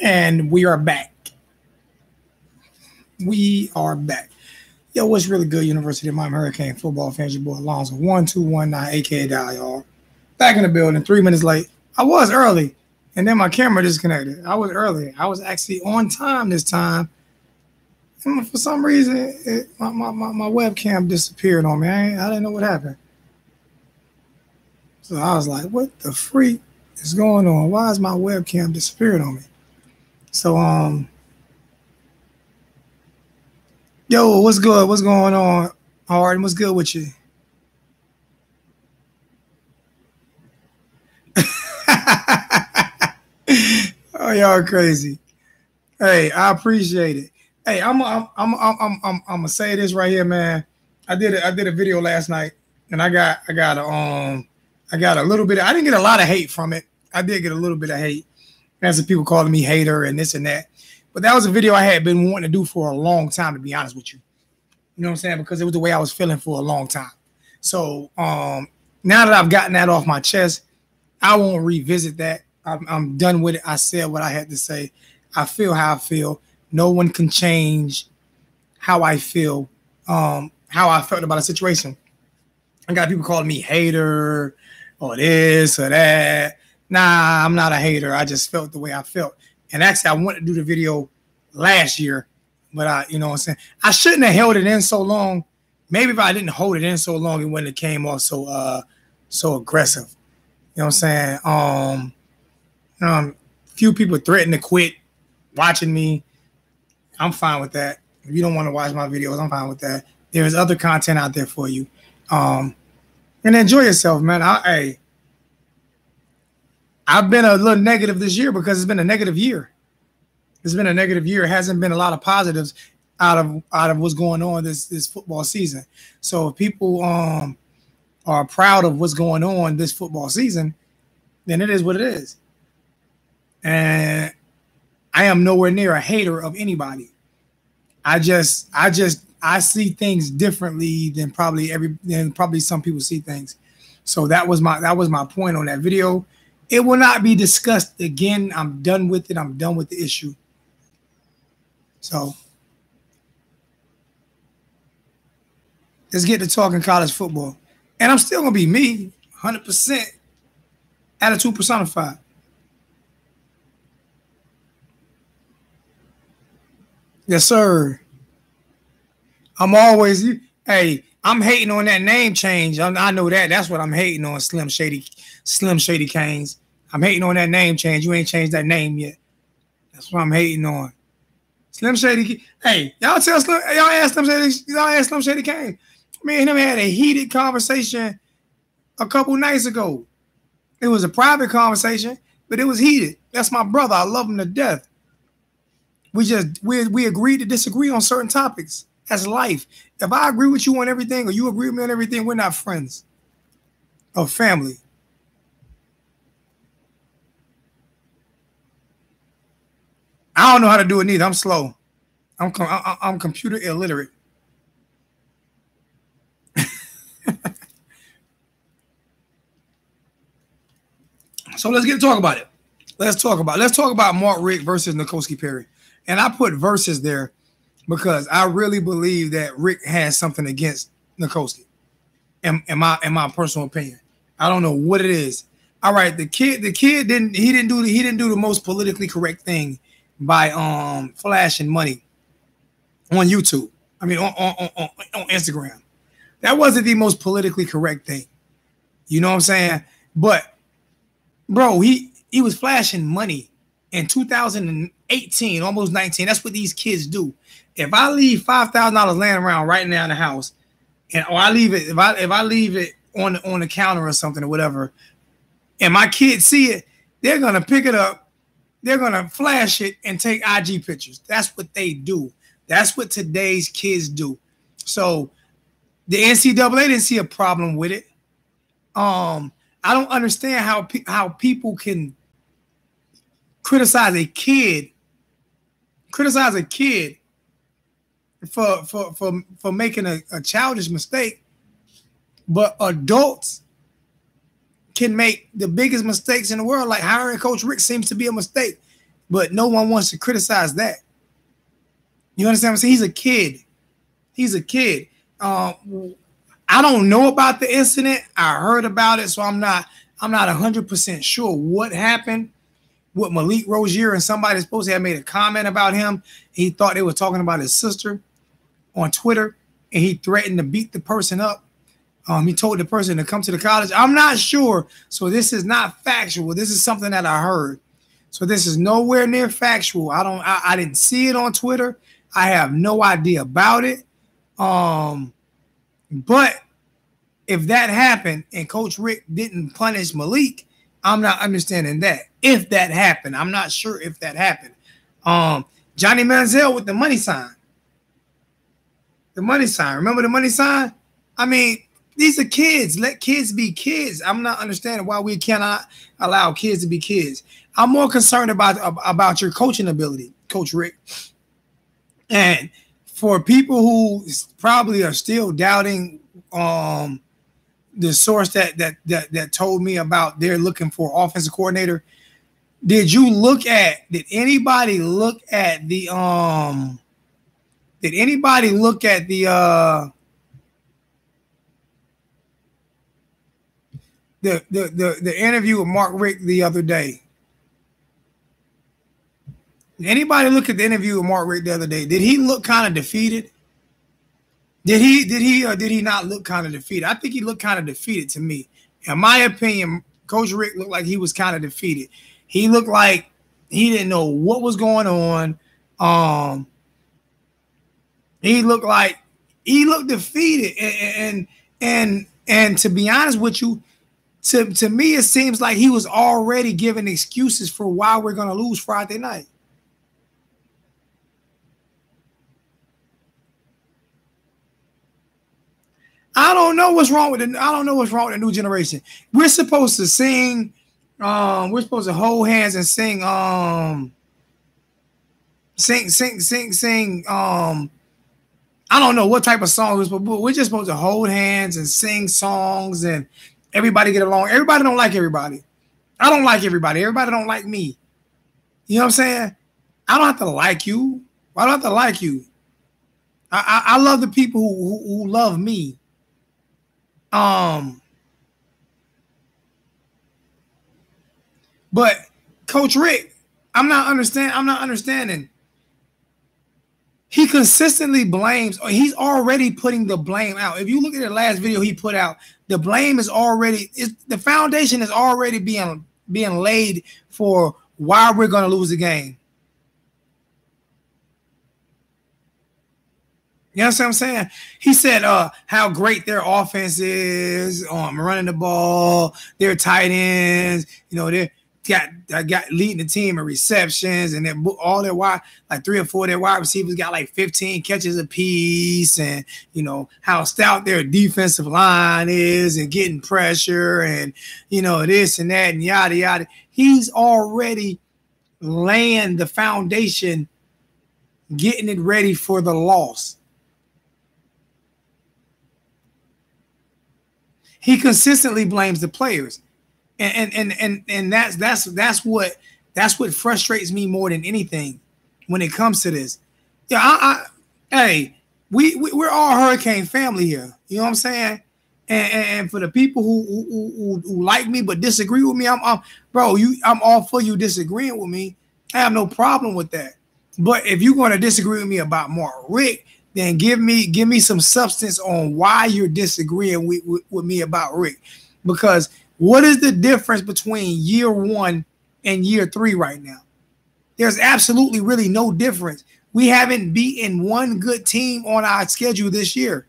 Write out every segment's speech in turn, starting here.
And we are back. We are back. Yo, what's really good, University of Miami Hurricane football fans? Your boy Alonzo, 1219, aka Dial, y'all. Back in the building, three minutes late. I was early, and then my camera disconnected. I was early. I was actually on time this time. And for some reason, it, my, my, my, my, webcam disappeared on me. I, I didn't know what happened. So I was like, what the freak is going on? Why is my webcam disappearing on me? So, um, yo, what's good? What's going on? Harden, what's good with you? oh, y'all crazy. Hey, I appreciate it. Hey, I'm I'm I'm I'm I'm I'm, I'm gonna say this right here, man. I did a, I did a video last night, and I got I got a um I got a little bit. Of, I didn't get a lot of hate from it. I did get a little bit of hate. As some people calling me hater and this and that. But that was a video I had been wanting to do for a long time, to be honest with you. You know what I'm saying? Because it was the way I was feeling for a long time. So um now that I've gotten that off my chest, I won't revisit that. I'm, I'm done with it. I said what I had to say. I feel how I feel. No one can change how I feel, um, how I felt about a situation. I got people calling me hater or this or that. Nah, I'm not a hater. I just felt the way I felt. And actually, I wanted to do the video last year, but I, you know what I'm saying? I shouldn't have held it in so long. Maybe if I didn't hold it in so long, it wouldn't have came off so uh so aggressive. You know what I'm saying? Um, um, few people threatened to quit watching me. I'm fine with that. If you don't want to watch my videos, I'm fine with that. There is other content out there for you. Um, and enjoy yourself, man. I, hey, I've been a little negative this year because it's been a negative year. It's been a negative year. It hasn't been a lot of positives out of out of what's going on this this football season. So if people um are proud of what's going on this football season, then it is what it is. And I am nowhere near a hater of anybody. I just, I just, I see things differently than probably every, than probably some people see things. So that was my, that was my point on that video. It will not be discussed again. I'm done with it. I'm done with the issue. So let's get to talking college football. And I'm still gonna be me, 100% attitude personified. Yes, sir. I'm always hey, I'm hating on that name change. I, know that. That's what I'm hating on. Slim Shady, Slim Shady Canes. I'm hating on that name change. You ain't changed that name yet. That's what I'm hating on. Slim Shady. Hey, y'all tell Slim. Y'all ask Slim Shady. Y'all ask Slim Shady Kane. Me and him had a heated conversation a couple nights ago. It was a private conversation, but it was heated. That's my brother. I love him to death. We just we we agree to disagree on certain topics. That's life. If I agree with you on everything or you agree with me on everything, we're not friends or family. I don't know how to do it neither. I'm slow. I'm com- I'm computer illiterate. so let's get to talk about it. Let's talk about let's talk about Mark Richt versus N'Kosi Perry. And I put verses there because I really believe that Richt has something against N'Kosi. In, in my in my personal opinion. I don't know what it is. All right, the kid, the kid didn't he didn't do the, he didn't do the most politically correct thing by um flashing money on YouTube. I mean on, on, on, on Instagram. That wasn't the most politically correct thing. You know what I'm saying? But bro, he he was flashing money in 2018, almost 19. That's what these kids do. If I leave five thousand dollars laying around right now in the house, and or I leave it, if I if I leave it on the, on the counter or something or whatever, and my kids see it, they're gonna pick it up, they're gonna flash it and take IG pictures. That's what they do. That's what today's kids do. So the NCAA didn't see a problem with it. Um, I don't understand how pe- how people can criticize a kid, criticize a kid for for for for making a, a childish mistake, but adults can make the biggest mistakes in the world. Like hiring Coach Richt seems to be a mistake but no one wants to criticize that. You understand what I'm saying? He's a kid. He's a kid. Um, I don't know about the incident. I heard about it, so I'm not I'm not 100% sure what happened with Malik Rosier and somebody supposed to have made a comment about him. He thought they were talking about his sister on Twitter and he threatened to beat the person up. Um, he told the person to come to the college. I'm not sure. So this is not factual. This is something that I heard. So this is nowhere near factual. I don't I, I didn't see it on Twitter. I have no idea about it. Um, but if that happened and Coach Richt didn't punish Malik, I'm not understanding that. If that happened, I'm not sure if that happened. Um, Johnny Manziel with the money sign. The money sign. Remember the money sign? I mean, these are kids. Let kids be kids. I'm not understanding why we cannot allow kids to be kids. I'm more concerned about about your coaching ability, Coach Richt. And for people who probably are still doubting um the source that that that that told me about they're looking for offensive coordinator, did you look at did anybody look at the um did anybody look at the uh the the the, interview with Mark Richt the other day? Anybody look at the interview with Mark Richt the other day? Did he look kind of defeated? Did he did he or did he not look kind of defeated? I think he looked kind of defeated to me. In my opinion, Coach Richt looked like he was kind of defeated. He looked like he didn't know what was going on. Um, he looked like he looked defeated, and and and, and to be honest with you, to, to me, it seems like he was already giving excuses for why we're going to lose Friday night. I don't know what's wrong with the I don't know what's wrong with the new generation. We're supposed to sing, um, we're supposed to hold hands and sing, um, sing, sing, sing, sing, um, I don't know what type of song but we're just supposed to hold hands and sing songs and everybody get along. Everybody don't like everybody. I don't like everybody. Everybody don't like me. You know what I'm saying? I don't have to like you. I don't have to like you. I, I, I love the people who, who, who love me. Um, but Coach Richt, I'm not understand. I'm not understanding. He consistently blames, or he's already putting the blame out. If you look at the last video he put out, the blame is already the foundation is already being being laid for why we're going to lose the game. You know what I'm saying? He said uh how great their offense is, um, running the ball, their tight ends, you know, they got got leading the team in receptions, and then all their wide like three or four of their wide receivers got like 15 catches apiece, and you know how stout their defensive line is, and getting pressure, and you know this and that, and yada yada. He's already laying the foundation, getting it ready for the loss. he consistently blames the players. And and and and, that's that's that's what that's what frustrates me more than anything when it comes to this. Yeah, I, I hey, we, we we're all hurricane family here. You know what I'm saying? And, and, and for the people who who, who who, like me but disagree with me, I'm, I'm bro, you I'm all for you disagreeing with me. I have no problem with that. But if you're going to disagree with me about Mark Richt, then give me give me some substance on why you're disagreeing with, with, with, me about Richt, Because what is the difference between year one and year three right now? There's absolutely really no difference. We haven't beaten one good team on our schedule this year.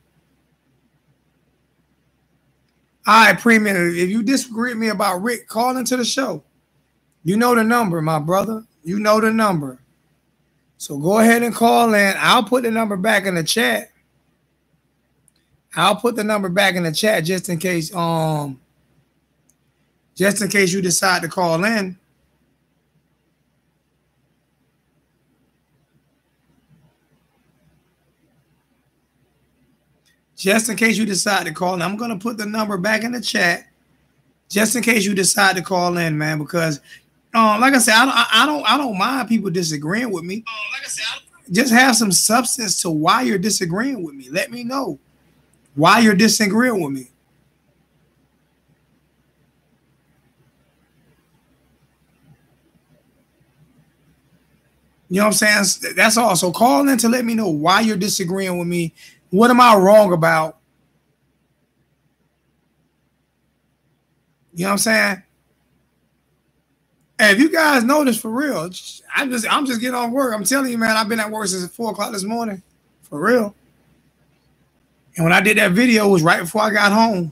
All right, premium. If you disagree with me about Richt, call into the show. You know the number, my brother. You know the number. So go ahead and call in. I'll put the number back in the chat. I'll put the number back in the chat just in case um just in case you decide to call in. Just in case you decide to call in, I'm going to put the number back in the chat just in case you decide to call in, man, because uh, like I said, I don't, I don't, I don't mind people disagreeing with me. Uh, like I said, just have some substance to why you're disagreeing with me. Let me know why you're disagreeing with me. You know what I'm saying? That's all. So call in to let me know why you're disagreeing with me. What am I wrong about? You know what I'm saying? Hey, if you guys notice for real, I'm just I'm just getting on work. I'm telling you, man, I've been at work since four o'clock this morning. For real. And when I did that video, it was right before I got home.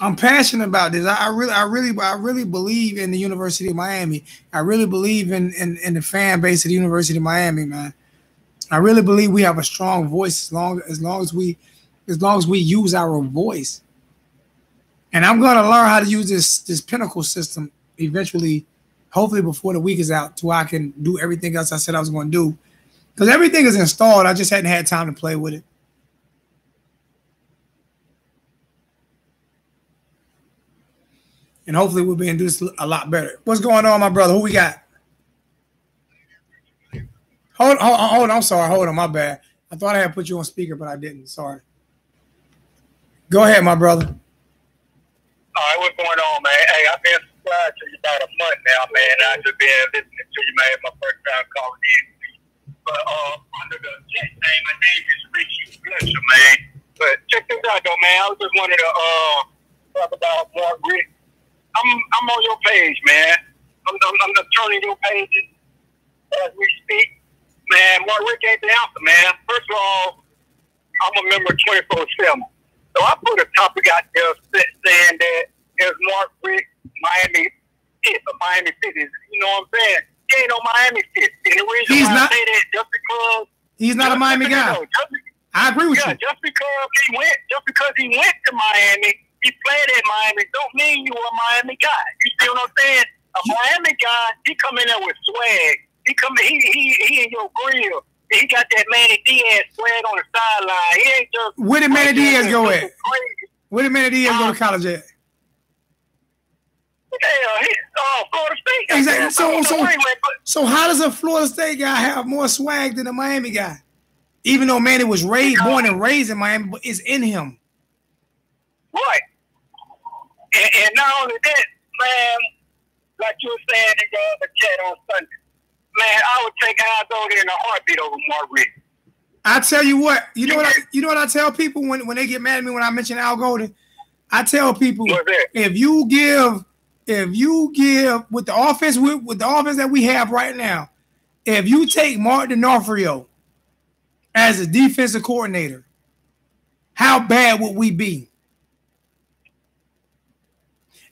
I'm passionate about this. I, I, really, I really, I really believe in the University of Miami. I really believe in, in, in the fan base of the University of Miami, man. I really believe we have a strong voice as long as long as we as long as we use our voice. And I'm gonna learn how to use this this pinnacle system eventually, hopefully before the week is out, so I can do everything else I said I was gonna do. Because everything is installed. I just hadn't had time to play with it. And hopefully we'll be able a lot better. What's going on, my brother? Who we got? Hold, hold, hold on. I'm sorry. Hold on. My bad. I thought I had put you on speaker, but I didn't. Sorry. Go ahead, my brother. All right, what's going on, man? Hey, I've been subscribed to you about a month now, man. I've just been listening to you, man. My first time calling in. But uh, under the chat name, my name is Richie Fletcher, man. But check this out, though, man. I was just wanted to uh, talk about Mark Richt. I'm, I'm on your page, man. I'm, I'm, I'm turning your pages as we speak. Man, Mark Richt ain't the answer, man. First of all, I'm a member of 24 7. So I put a topic out there saying that there's Mark Richt, Miami Fit, Miami Fit is, you know what I'm saying? He ain't no Miami Fit. And the reason he's why not, I say that just because he's not a Miami guy. Know, just, I agree with yeah, you. Just because he went, just because he went to Miami, he played at Miami, don't mean you a Miami guy. You see what I'm saying? A Miami guy, he come in there with swag. He come, he he he in your grill. He got that Manny Diaz swag on the sideline. He ain't just. Where did Manny Diaz go at? Where did Manny Diaz go to college at? Hell, he, uh, Florida State. Exactly. So, so, so, how does a Florida State guy have more swag than a Miami guy? Even though Manny was raised, born and raised in Miami, but it's in him. Right. And, and not only that, man, like you were saying in the other chat on Sunday, man, I would take Al Golden in a heartbeat over Mark. I tell you what, you know what I, you know what I tell people when, when they get mad at me when I mention Al Golden. I tell people if you give if you give with the offense with, with the offense that we have right now, if you take Mark D'Onofrio as a defensive coordinator, how bad would we be?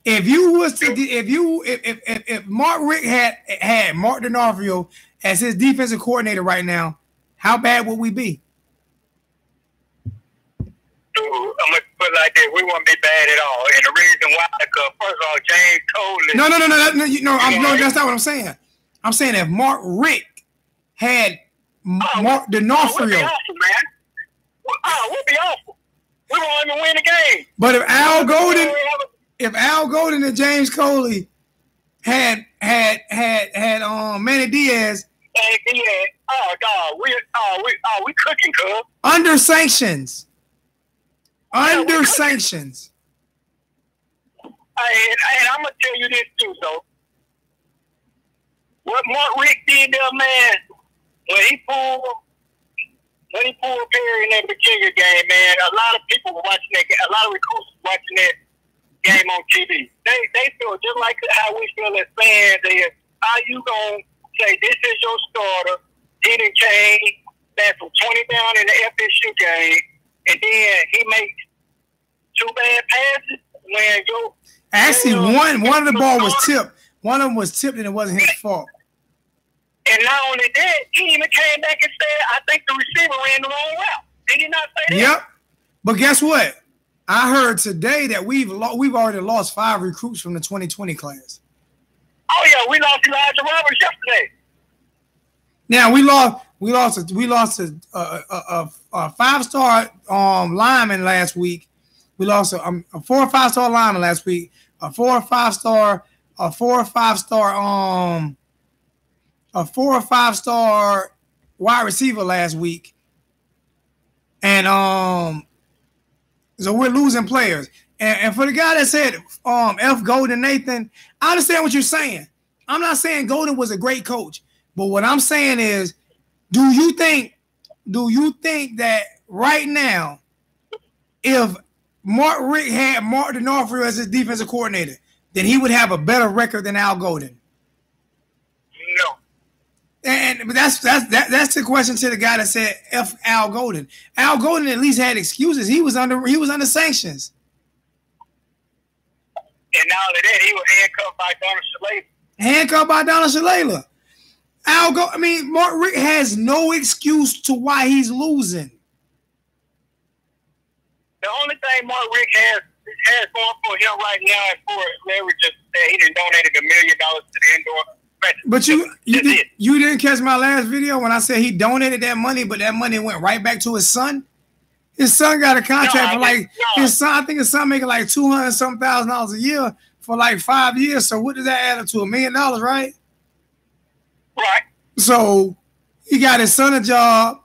If you was to, if you, if if, if Mark Richt had had Mark D'Onofrio as his defensive coordinator right now, how bad would we be? I'm gonna put it like this: we won't be bad at all. And the reason why, because first of all, James Cole. No, no, no, no, no, no, no, I'm, no. That's not what I'm saying. I'm saying if Mark Richt had oh, Mark D'Onofrio, oh, we'll be awful, man. Oh, we'll be awful. We won't even win the game. But if Al Golden, if Al Golden and James Coley had had had had um Manny Diaz. Manny Diaz. Oh God, we oh we oh we cooking, cuz. Under sanctions. Under yeah, sanctions. And, and I'm gonna tell you this too, though. What Mark Richt did there, man, when he pulled when he pulled Perry in that Virginia game, man, a lot of people were watching that. A lot of recruits were watching that game on TV. They they feel just like how we feel as fans. Is how you gonna say this is your starter? He didn't change that from twenty down in the FSU game, and then he makes two bad passes when you. Actually, one one of the ball was tipped. One of them was tipped, and it wasn't his fault. And not only that, he even came back and said, "I think the receiver ran the wrong route." Did he not say that? Yep. But guess what? I heard today that we've we've already lost five recruits from the 2020 class. Oh yeah, we lost Elijah Roberts yesterday. Now we lost we lost a, we lost a, a, a, a five star um, lineman last week. We lost a, um, a four or five star lineman last week. a four or five star, a four or five star, um, a four or five star wide receiver last week, and um, so we're losing players. And, and for the guy that said um F Golden Nathan, I understand what you're saying. I'm not saying Golden was a great coach, but what I'm saying is, do you think, do you think that right now, if Mark Richt had Mark D'Onofrio as his defensive coordinator, then he would have a better record than Al Golden. And but that's that's that, that's the question to the guy that said F Al Golden. Al Golden at least had excuses. He was under he was under sanctions. And not only that, he was handcuffed by Donald Shalala. Handcuffed by Donald Shalala. Al Go I mean Mark Richt has no excuse to why he's losing. The only thing Mark Richt has has going for him right now is for leverage that he done donated a million dollars to the indoor. But you you, did, it. you didn't catch my last video when I said he donated that money, but that money went right back to his son. His son got a contract No, for like no. his son. I think his son making like two hundred some thousand dollars a year for like five years. So what does that add up to? A million dollars, right? Right. So he got his son a job.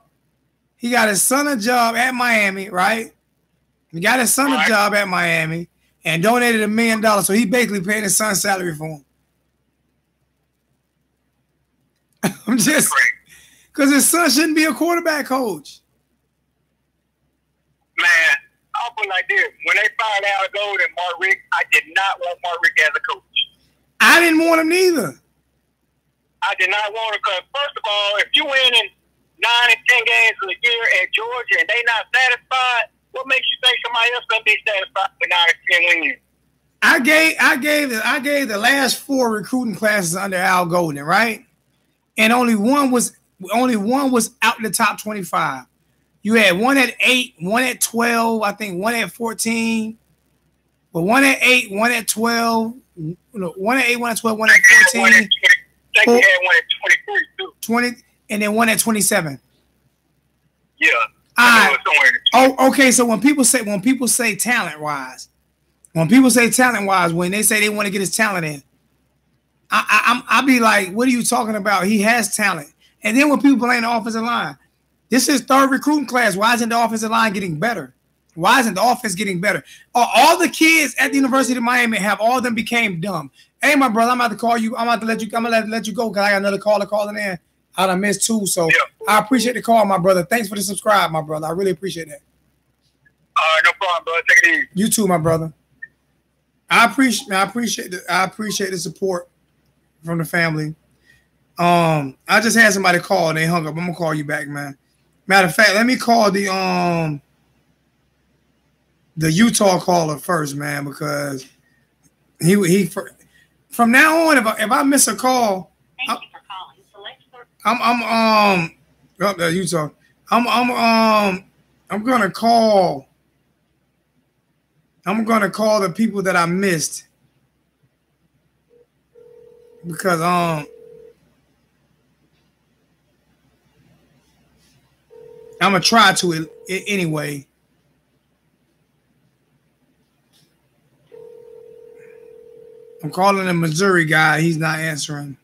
He got his son a job at Miami, right? He got his son a job at Miami and donated a million dollars. So he basically paid his son's salary for him. I'm just because his son shouldn't be a quarterback coach. Man, I'll put it like this. When they fired Al Golden and Mark Richt, I did not want Mark Richt as a coach. I didn't want him neither. I did not want to because first of all, if you win in nine and ten games a year at Georgia and they not satisfied, what makes you think somebody else gonna be satisfied with nine and ten wins? I gave I gave the I gave the last four recruiting classes under Al Golden, right? And only one was only one was out in the top 25. You had one at eight, one at 12, I think one at 14, but one at eight, one at 12, one at eight, one at 12, one at They had one 14, at 20 I think Four- had one at twenty three too. 20, and then one at 27. Yeah. I right. knew it was somewhere in the Oh, okay. So when people say when people say talent wise, when people say talent wise, when they say they want to get his talent in, I, I I'm I be like, what are you talking about? He has talent. And then when people blame the offensive line, this is third recruiting class. Why isn't the offensive line getting better? Why isn't the offense getting better? Are all the kids at the University of Miami have all of them became dumb? Hey, my brother, I'm about to call you. I'm about to let you. I'm gonna let, let you go because I got another caller calling in. I done missed two, so Yeah. I appreciate the call, my brother. Thanks for the subscribe, my brother. I really appreciate that. All right, no problem, bro. Take it easy. You too, my brother. I appreciate I appreciate the I appreciate the support from the family. Um, I just had somebody call and they hung up. I'm gonna call you back, man. Matter of fact, let me call the um the Utah caller first, man, because he he from now on, if I, if I miss a call, Thank you for calling. Select for I'm I'm um oh, Utah. I'm I'm um I'm gonna call. I'm gonna call the people that I missed because um I'm gonna try to it, it anyway. I'm calling the Missouri guy. He's not answering.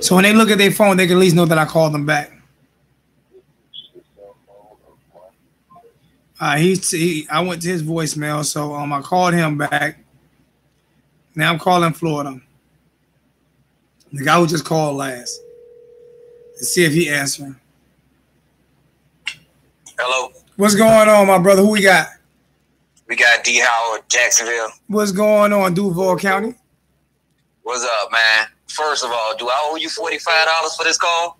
So when they look at their phone, they can at least know that I called them back. Uh, he, he I went to his voicemail, so um, I called him back. Now I'm calling Florida. The guy who just called last. Let's see if he answering. Hello, What's going on, my brother? Who we got? we got D Howard, Jacksonville. What's going on, Duval County? What's up, man? First of all, do I owe you forty five dollars for this call?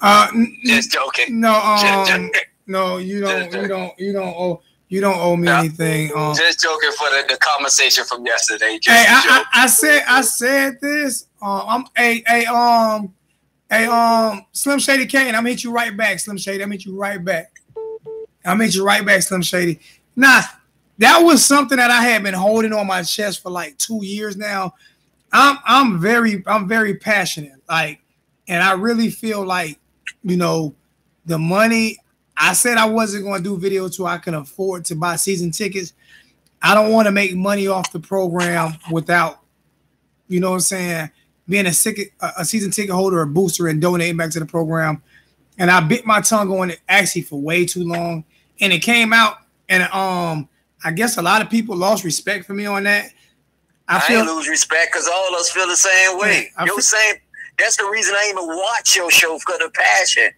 Uh, Just joking. no, um, no, you don't, you don't, you don't owe, you don't owe me Yeah. anything. Um, just joking for the, the conversation from yesterday. Just Hey, a I. I, I said I said this. Um, I'm hey hey um hey um Slim Shady Kane. I'm hit you right back, Slim Shady. I'm hit you right back. I'm hit you right back, Slim Shady. Nah, that was something that I had been holding on my chest for like two years now. I'm I'm very I'm very passionate, like, and I really feel like you know the money. I said I wasn't going to do video till I can afford to buy season tickets. I don't want to make money off the program without, you know what I'm saying, being a, ticket, a season ticket holder or booster and donating back to the program. And I bit my tongue on it actually for way too long. And it came out, and um, I guess a lot of people lost respect for me on that. I, I feel, lose respect because all of us feel the same way. I Yo, feel, same. That's the reason I even watch your show for the passion,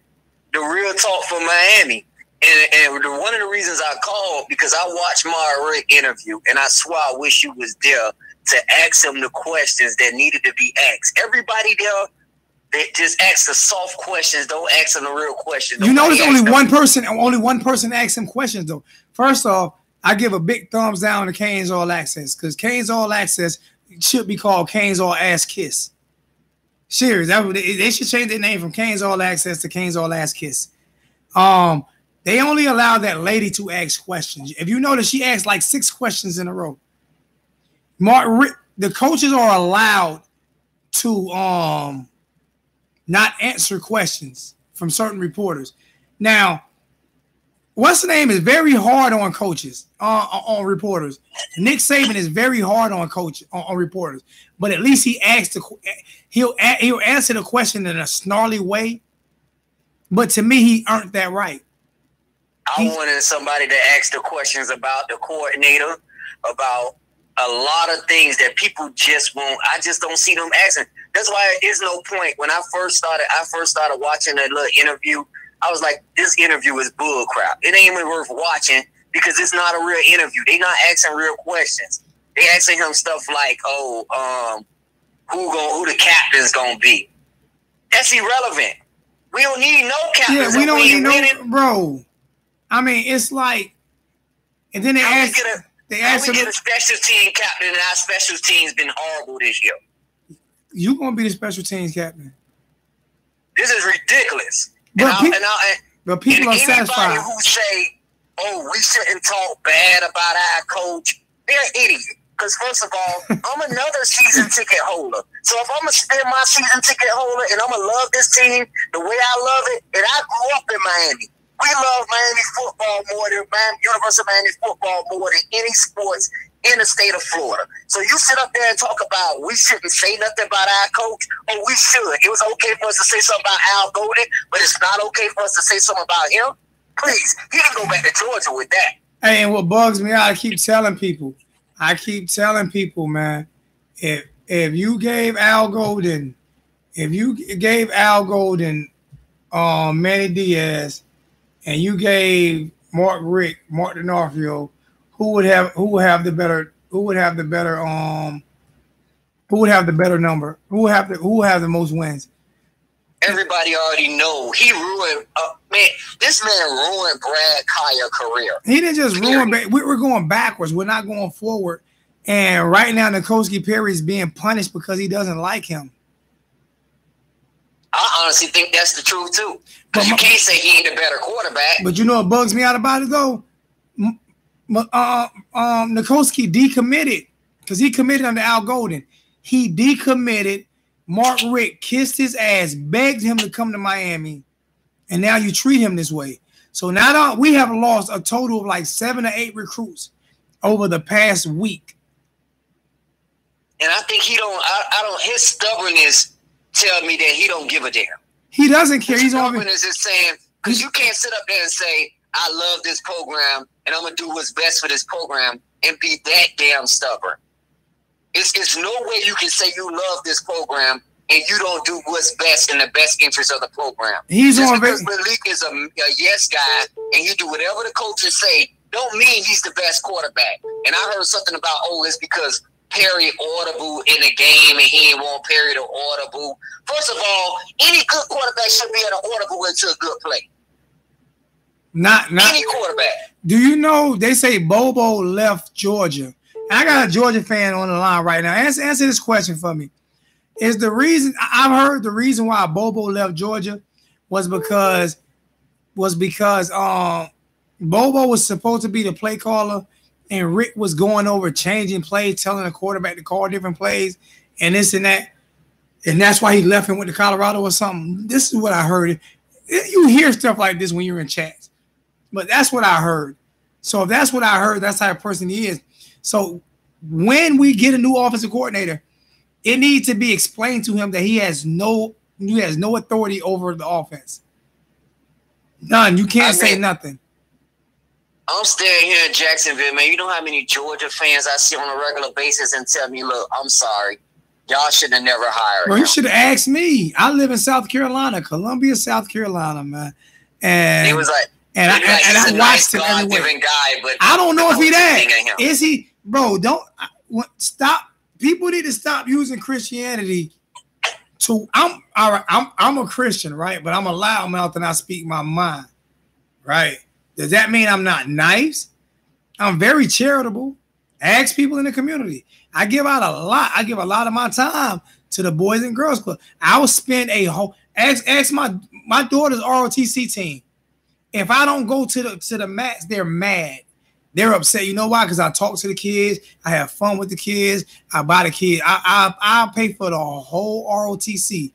the real talk from Miami. And, and one of the reasons I called because I watched my interview, and I swear I wish you was there to ask him the questions that needed to be asked. Everybody there, they just ask the soft questions. Don't ask them the real questions. You know, there's only them. one person, and only one person asked him questions though. First off, I give a big thumbs down to Canes All Access because Canes All Access should be called Canes All Ass Kiss. Serious, that they should change their name from Canes All Access to Canes All Ass Kiss. Um, they only allow that lady to ask questions. If you notice, she asked like six questions in a row. Mark, the coaches are allowed to um not answer questions from certain reporters. Now, what's the name is very hard on coaches, uh, on reporters. Nick Saban is very hard on coach on, on reporters, but at least he asked the he'll he'll answer the question in a snarly way. But to me, he earned that right. I wanted somebody to ask the questions about the coordinator, about a lot of things that people just won't. I just don't see them asking. That's why there's no point. When I first started, I first started watching that little interview. I was like, this interview is bull crap. It ain't even worth watching because it's not a real interview. They not asking real questions. They asking him stuff like, oh, um, who going who the captain's gonna be. That's irrelevant. We don't need no captains. Yeah, we don't need no, bro. I mean, it's like, and then they how ask, a, they ask, we get a special team captain, and our special team's been horrible this year. You gonna be the special teams captain? This is ridiculous. But, and pe- and and, but people are satisfied. Who say, "Oh, we shouldn't talk bad about our coach," they're idiots. Because first of all, I'm another season ticket holder. So if I'm gonna spend my season ticket holder and I'm gonna love this team the way I love it, and I grew up in Miami, we love Miami football more than Miami, University Miami football more than any sports in the state of Florida. So you sit up there and talk about we shouldn't say nothing about our coach, or we should. It was okay for us to say something about Al Golden, but it's not okay for us to say something about him. Please, he can go back to Georgia with that. Hey, and what bugs me I keep telling people, I keep telling people, man, if if you gave Al Golden, if you gave Al Golden um Manny Diaz and you gave Mark Richt, Mark D'Onofrio, who would have who would have the better who would have the better um who would have the better number? Who have the who would have the most wins? Everybody already know he ruined. Uh, man, this man ruined Brad Kaaya career. He didn't just ruin. We were going backwards. We're not going forward. And right now, N'Kosi Perry is being punished because he doesn't like him. I honestly think that's the truth too. Because you can't say he ain't a better quarterback. But you know what bugs me out about it though? Uh, um, N'Kosi decommitted because he committed under Al Golden. He decommitted. Mark Richt kissed his ass, begged him to come to Miami, and now you treat him this way. So now we have lost a total of like seven or eight recruits over the past week. And I think he don't. I, I don't. His stubbornness tell me that he don't give a damn. He doesn't care. He's on. Is just saying because you can't sit up there and say I love this program and I'm gonna do what's best for this program and be that damn stubborn. It's, it's no way you can say you love this program and you don't do what's best in the best interest of the program. He's Just on because Malik is a, a yes guy and you do whatever the coaches say, don't mean he's the best quarterback. And I heard something about oh, it's because Perry audible in the game and he didn't want Perry to audible. First of all, any good quarterback should be able to audible into a good play. Not not any quarterback. Do you know they say Bobo left Georgia? I got a Georgia fan on the line right now. Answer, answer this question for me. Is the reason I've heard the reason why Bobo left Georgia was because was because um Bobo was supposed to be the play caller and Richt was going over changing plays, telling the quarterback to call different plays and this and that. And that's why he left and went to Colorado or something. This is what I heard. You hear stuff like this when you're in chats. But that's what I heard. So if that's what I heard, that's how a person he is. So when we get a new offensive coordinator, it needs to be explained to him that he has no he has no authority over the offense. None. You can't I say mean- nothing. I'm staying here in Jacksonville, man. You know how many Georgia fans I see on a regular basis and tell me, look, I'm sorry. Y'all should have never hired Bro, him. you should have asked me. I live in South Carolina, Columbia, South Carolina, man. And He was like, and I, like, and he's I watched nice, him every guy, but I don't know if he that. don't think of him. Is he, bro? Don't stop. People need to stop using Christianity to. I'm all right. I'm I'm a Christian, right? But I'm a loudmouth and I speak my mind, right? Does that mean I'm not nice? I'm very charitable. Ask people in the community. I give out a lot. I give a lot of my time to the Boys and Girls Club. I will spend a whole ask ask my my daughter's ROTC team. If I don't go to the to the mats, they're mad. They're upset. You know why? Because I talk to the kids. I have fun with the kids. I buy the kids. I I I pay for the whole ROTC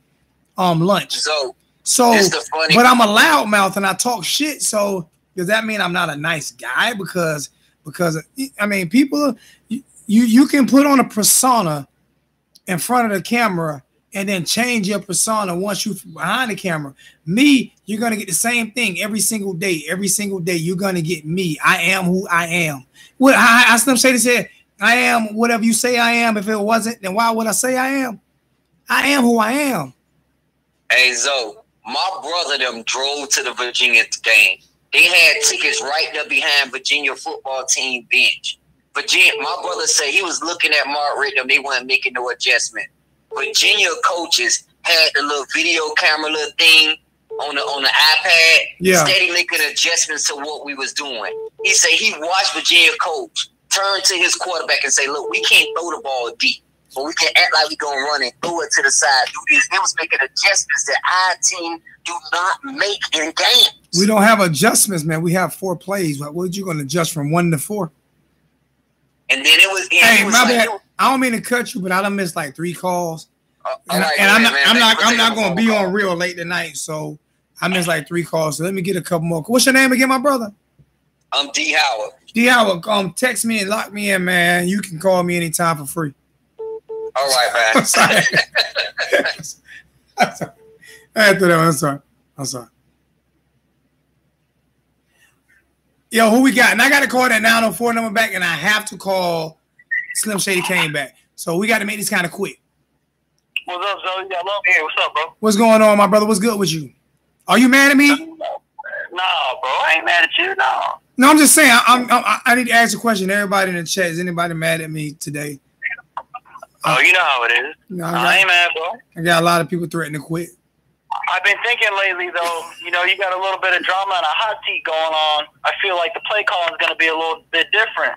um lunch. So So, It's the funny- but I'm a loudmouth and I talk shit. So does that mean I'm not a nice guy? Because because I mean people you you, you can put on a persona in front of the camera and then change your persona once you behind the camera. Me, you're gonna get the same thing every single day. Every single day, you're gonna get me. I am who I am. What I, I Slim Shady said, I am whatever you say I am. If it wasn't, then why would I say I am? I am who I am. Hey Zoe, my brother them drove to the Virginia game. They had tickets right there behind Virginia football team bench. Virginia, my brother said he was looking at Mark Richt them. They weren't making no adjustment. Virginia coaches had the little video camera little thing on the on the iPad, Yeah. steady making adjustments to what we was doing. He said he watched Virginia coach turn to his quarterback and say, "Look, we can't throw the ball deep." But we can act like we gonna run and throw it to the side. Do this. They was making adjustments that our team do not make in games. We don't have adjustments, man. We have four plays. What what you gonna adjust from one to four? And then it was. Hey, it was my like, bad. I don't mean to cut you, but I done missed like three calls. uh, And, right, and I'm man, not, man, I'm not, I'm not gonna be call. on real late tonight. So I missed like three calls. So let me get a couple more. What's your name again, my brother? I'm D Howard. D Howard, um, text me and lock me in, man. You can call me anytime for free. All right, I'm man. sorry. I'm sorry. I had to do that. I'm sorry. I'm sorry. Yo, who we got? And I got to call that 904 number back, and I have to call Slim Shady came back. So we got to make this kind of quick. What's up, Zoe? Yeah, love here. What's up, bro? What's going on, my brother? What's good with you? Are you mad at me? Nah, bro. I ain't mad at you. No. No, I'm just saying. I, I'm, I'm, I need to ask a question. Everybody in the chat, is anybody mad at me today? Oh, you know how it is. No, I I got, ain't mad, bro. I got a lot of people threatening to quit. I've been thinking lately, though. You know, you got a little bit of drama and a hot seat going on. I feel like the play calling is going to be a little bit different.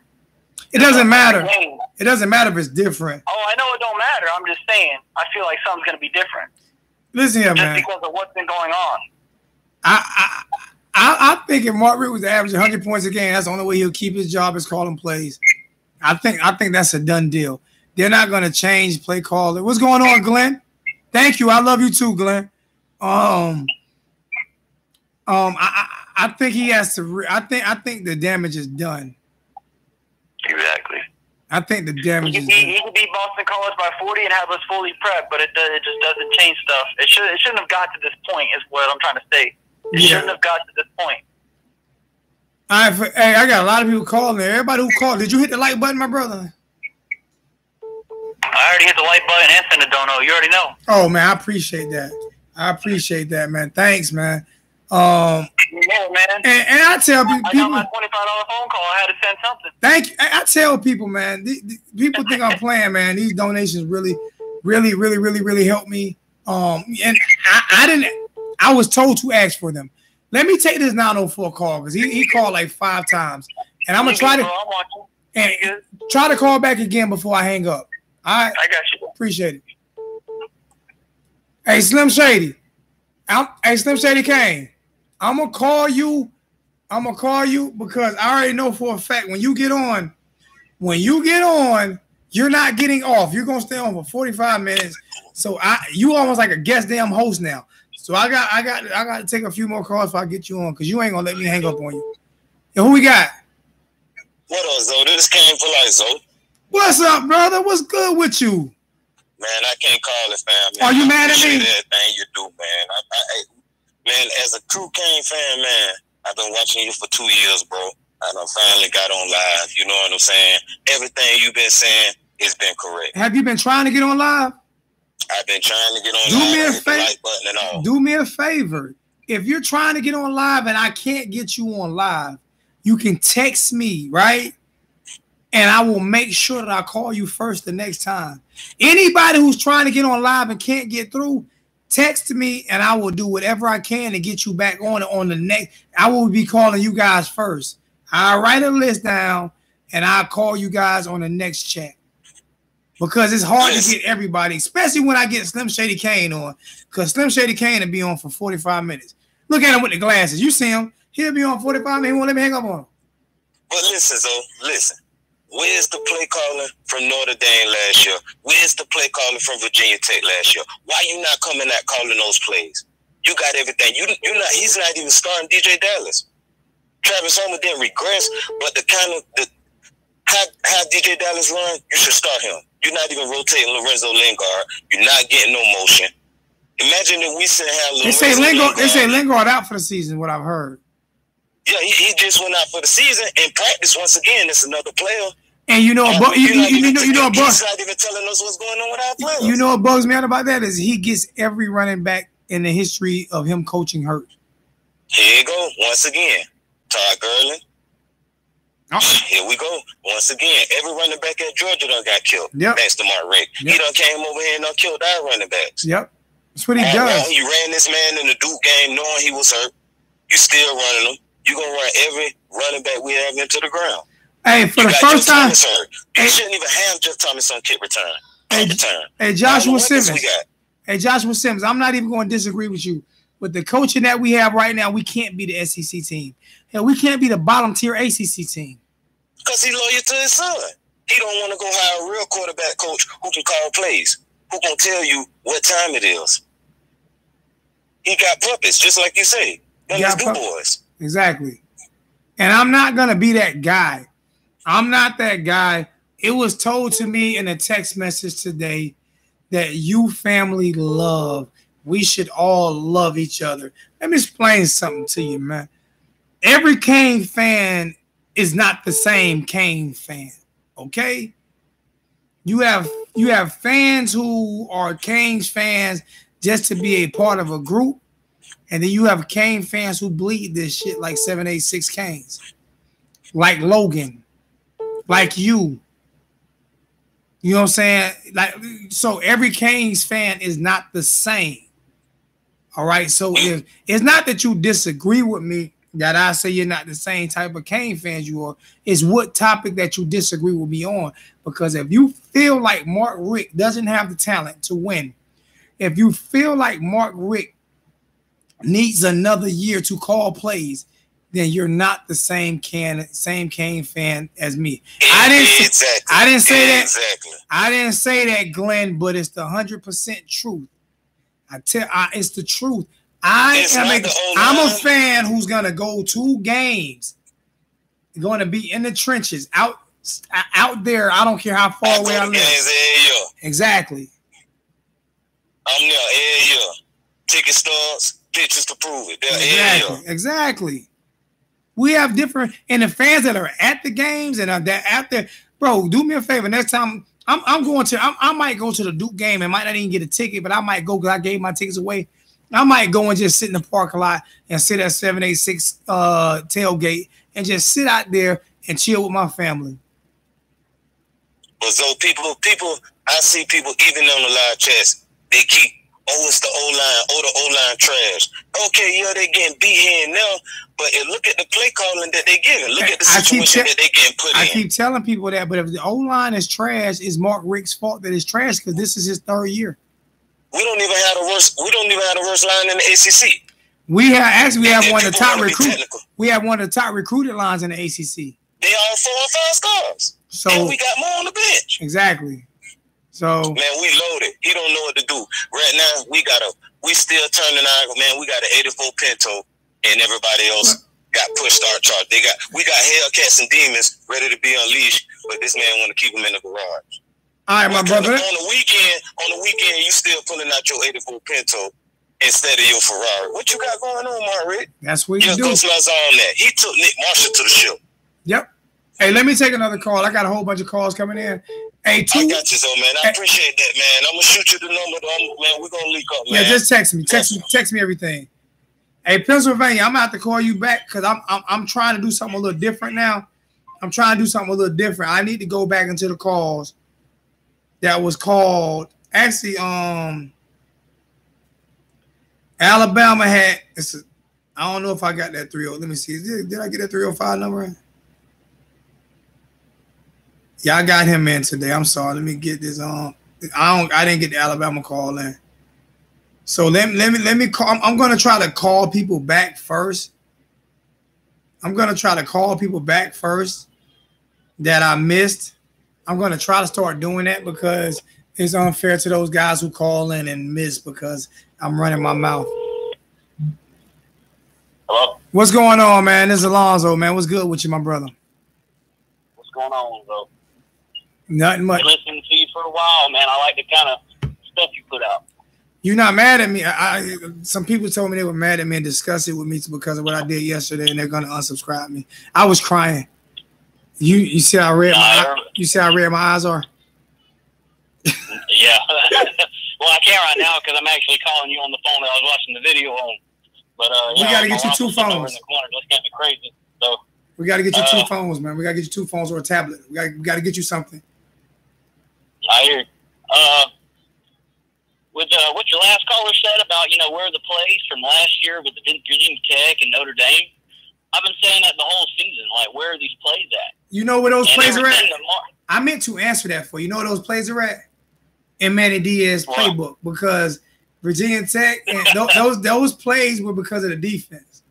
It doesn't matter. It doesn't matter if it's different. Oh, I know it don't matter. I'm just saying. I feel like something's going to be different Listen here, just man. because of what's been going on. I, I I I think if Mark Richt was averaging 100 points a game, that's the only way he'll keep his job is calling plays. I think I think that's a done deal. They're not going to change play caller. What's going on, Glenn? Thank you. I love you too, Glenn. Um, um, I, I I think he has to. Re- I think I think the damage is done. Exactly. I think the He damage could, is be, done. he could beat Boston College by 40 and have us fully prepped, but it, does, it just doesn't change stuff. It, should, it shouldn't have got to this point, is what I'm trying to say. It Yeah. shouldn't have got to this point. I hey, I got a lot of people calling. there. Everybody who called, did you hit the like button, my brother? I already hit the like button and sent a dono. You already know. Oh man, I appreciate that. I appreciate that, man. Thanks, man. Um, Yeah, man. and, and I tell pe- I got people, my $25 phone call. I had to send something. thank you. I, I tell people, man, the, the- people think I'm playing, man. These donations really, really, really, really, really help me. Um, and I, I didn't. I was told to ask for them. Let me take this 904 call because he, he called like five times, and I'm gonna try to and try to call back again before I hang up. All right. I got you. Appreciate it. Hey, Slim Shady. I'm, hey, Slim Shady Kane. I'm gonna call you. I'm gonna call you because I already know for a fact when you get on, when you get on, you're not getting off. You're gonna stay on for 45 minutes. So I, you almost like a guest damn host now. So I got, I got, I got to take a few more calls if I get you on because you ain't gonna let me hang up on you. Yo, who we got? What up, Zoe? This came for like Zoe. What's up, brother? What's good with you? Man, I can't call it fam. Man. Are you I mad at me? Everything you do, man. I, I, I, man, as a Crew Cane fan, man, I've been watching you for two years, bro. And I finally got on live. You know what I'm saying? Everything you've been saying has been correct. Have you been trying to get on live? I've been trying to get on Do live me a and fa- like button and all. Do me a favor. If you're trying to get on live and I can't get you on live, you can text me, right? And I will make sure that I call you first the next time. Anybody who's trying to get on live and can't get through, text me and I will do whatever I can to get you back on on the next. I will be calling you guys first. I'll write a list down and I'll call you guys on the next chat. Because it's hard to get everybody, especially when I get Slim Shady Kane on. Because Slim Shady Kane will be on for 45 minutes. Look at him with the glasses. You see him. He'll be on 45 minutes. He won't let me hang up on him. But listen, Zoe, listen. Where's the play calling from Notre Dame last year? Where's the play calling from Virginia Tech last year? Why you not coming out calling those plays? You got everything. You you not. He's not even starting DJ Dallas. Travis Homer didn't regress, but the kind of the how how DJ Dallas run, you should start him. You're not even rotating Lorenzo Lingard. You're not getting no motion. Imagine if we said have They Lorenzo say Lingard, Lingard. they say Lingard out for the season, what I've heard. yeah, he, he just went out for the season in practice once again. It's another player. And you know, bu- you, you, you, even- know, you know, he's not even telling us what's going on with our players. you know what bugs me out about that is he gets every running back in the history of him coaching hurt. Here you go once again, Todd Gurley. Oh, Here we go once again. Every running back at Georgia done got killed. Yep. Thanks to Mark Richt. Yep. He done came over here and done killed our running backs. yep, that's what he All does. He ran this man in the Duke game knowing he was hurt. You still running him. You gonna run every running back we have into the ground. Hey, for You the first time. You shouldn't even have Jeff Thomas on kick return. Hey, return. hey Joshua Simmons, hey Joshua Simmons, I'm not even going to disagree with you. With the coaching that we have right now, we can't be the SEC team. Hell, we can't be the bottom tier ACC team. Because he's loyal to his son. He don't want to go hire a real quarterback coach who can call plays, who can tell you what time it is. He got puppets, just like you say. Them He good boys. Exactly. And I'm not gonna be that guy. I'm not that guy. It was told to me in a text message today that you family love. We should all love each other. Let me explain something to you, man. Every Cane fan is not the same Cane fan. Okay. You have you have fans who are Cane's fans just to be a part of a group. And then you have Cane fans who bleed this shit like 786 Cane's, Like Logan. Like you. You know what I'm saying? Like so every Canes fan is not the same. All right. So if it's not that you disagree with me that I say you're not the same type of Cane fans you are, is what topic that you disagree with me on. Because if you feel like Mark Richt doesn't have the talent to win, if you feel like Mark Richt needs another year to call plays, then you're not the same can same Cane fan as me. I didn't say, exactly. I didn't say that. I didn't say that, Glenn, but it's the hundred percent truth. I tell, I, it's the truth. I It's am a, I'm a fan who's gonna go two games, going to be in the trenches, out out there. I don't care how far away I live. games every year. Exactly. I'm there every year. Ticket stubs, pictures to prove it. Exactly. Exactly. We have different, and the fans that are at the games and that out there, bro. Do me a favor. Next time, I'm, I'm going to. I'm, I might go to the Duke game and might not even get a ticket, but I might go because I gave my tickets away. I might go and just sit in the parking lot and sit at 786 uh, tailgate and just sit out there and chill with my family. But so people, people, I see people even on the live chats, they keep, oh, it's the O line, oh, the O line trash. Okay, yeah, they getting beat here and there, but look at the play calling that they giving. Look at the situation te- that they getting put I in. I keep telling people that, but if the O line is trash, it's Mark Richt's fault that it's trash because this is his third year. we don't even have the worst. We don't even have the worst line in the ACC. We have actually we have And one of the top recruit. We have one of the top recruited lines in the ACC. They all four or five stars, So and we got more on the bench. exactly. So Man, we loaded. He don't know what to do. Right now, we got a. We still turning our man. We got an '84 Pinto, and everybody else got push start charge. They got we got Hellcats and demons ready to be unleashed, but this man want to keep them in the garage. All right, my brother. On the weekend, on the weekend, you still pulling out your 84 Pinto instead of your Ferrari. What you got going on, Mark Richt? That's what you do. smells on that. He took Nick Marshall to the show. Yep. Hey, let me take another call. I got a whole bunch of calls coming in. Hey, I two. got you, so man. I appreciate that, man. I'm gonna shoot you the number, though. Man. We're gonna leak up, man. Yeah, just text me. Text me. Text me everything. Hey, Pennsylvania, I'm gonna have to call you back because I'm, I'm I'm trying to do something a little different now. I'm trying to do something a little different. I need to go back into the calls that was called actually um Alabama had I don't know if I got that 30. Let me see. Did, did I get that 305 number? Yeah, I got him in today. I'm sorry. Let me get this on. I don't I didn't get the Alabama call in. So let, let me let me call. I'm, I'm gonna try to call people back first. I'm gonna try to call people back first that I missed. I'm gonna try to start doing that because it's unfair to those guys who call in and miss because I'm running my mouth. Hello? What's going on, man? This is Alonzo, man. What's good with you, my brother? What's going on, bro? Nothing much. Been listening to you for a while, man. I like the kind of stuff you put out. You're not mad at me. I, I some people told me they were mad at me and discussed it with me because of what I did yesterday, and they're gonna unsubscribe me. I was crying. You you see how red my you see how red my eyes are. Yeah. well, I can't right now because I'm actually calling you on the phone that I was watching the video on. But uh, We yeah, gotta get you two was sitting over phones. In the corner, just crazy. So We got to get you two Uh, phones, man. We got to get you two phones or a tablet. We got we got to get you something. I hear. Uh, with uh, what your last caller said about you know where the plays from last year with the Virginia Tech and Notre Dame, I've been saying that the whole season. Like, where are these plays at? You know where those And plays are at? everything that Mar- I meant to answer that for you. You know where those plays are at? In Manny Diaz's Wow. playbook because Virginia Tech and those, those those plays were because of the defense.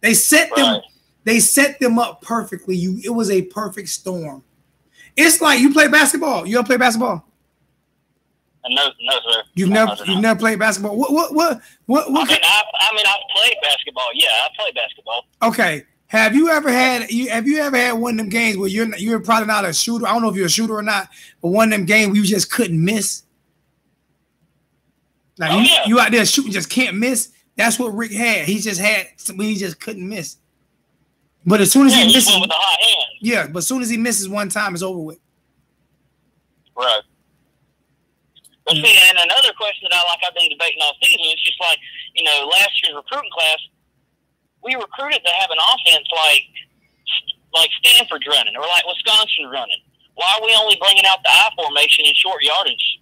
They set them Right. they set them up perfectly. You it was a perfect storm. It's like you play basketball. You ever play basketball? Uh, no, no, sir. You've No, never you've never played basketball. What what what what, I mean, I, I mean, I've played basketball. Yeah, I played basketball. Okay. Have you ever had you have you ever had one of them games where you're you're probably not a shooter? I don't know if you're a shooter or not, but one of them games where you just couldn't miss. Like Oh, you, yeah. you out there shooting, just can't miss. That's what Richt had. He just had he just couldn't miss. But as soon as Yeah, he he misses, with the hot hand. Yeah, but as soon as he misses one time, it's over with. Right. But see, and another question that I like I've been debating all season is just like, you know, last year's recruiting class, we recruited to have an offense like like Stanford's running or like Wisconsin running. Why are we only bringing out the I formation in short yardage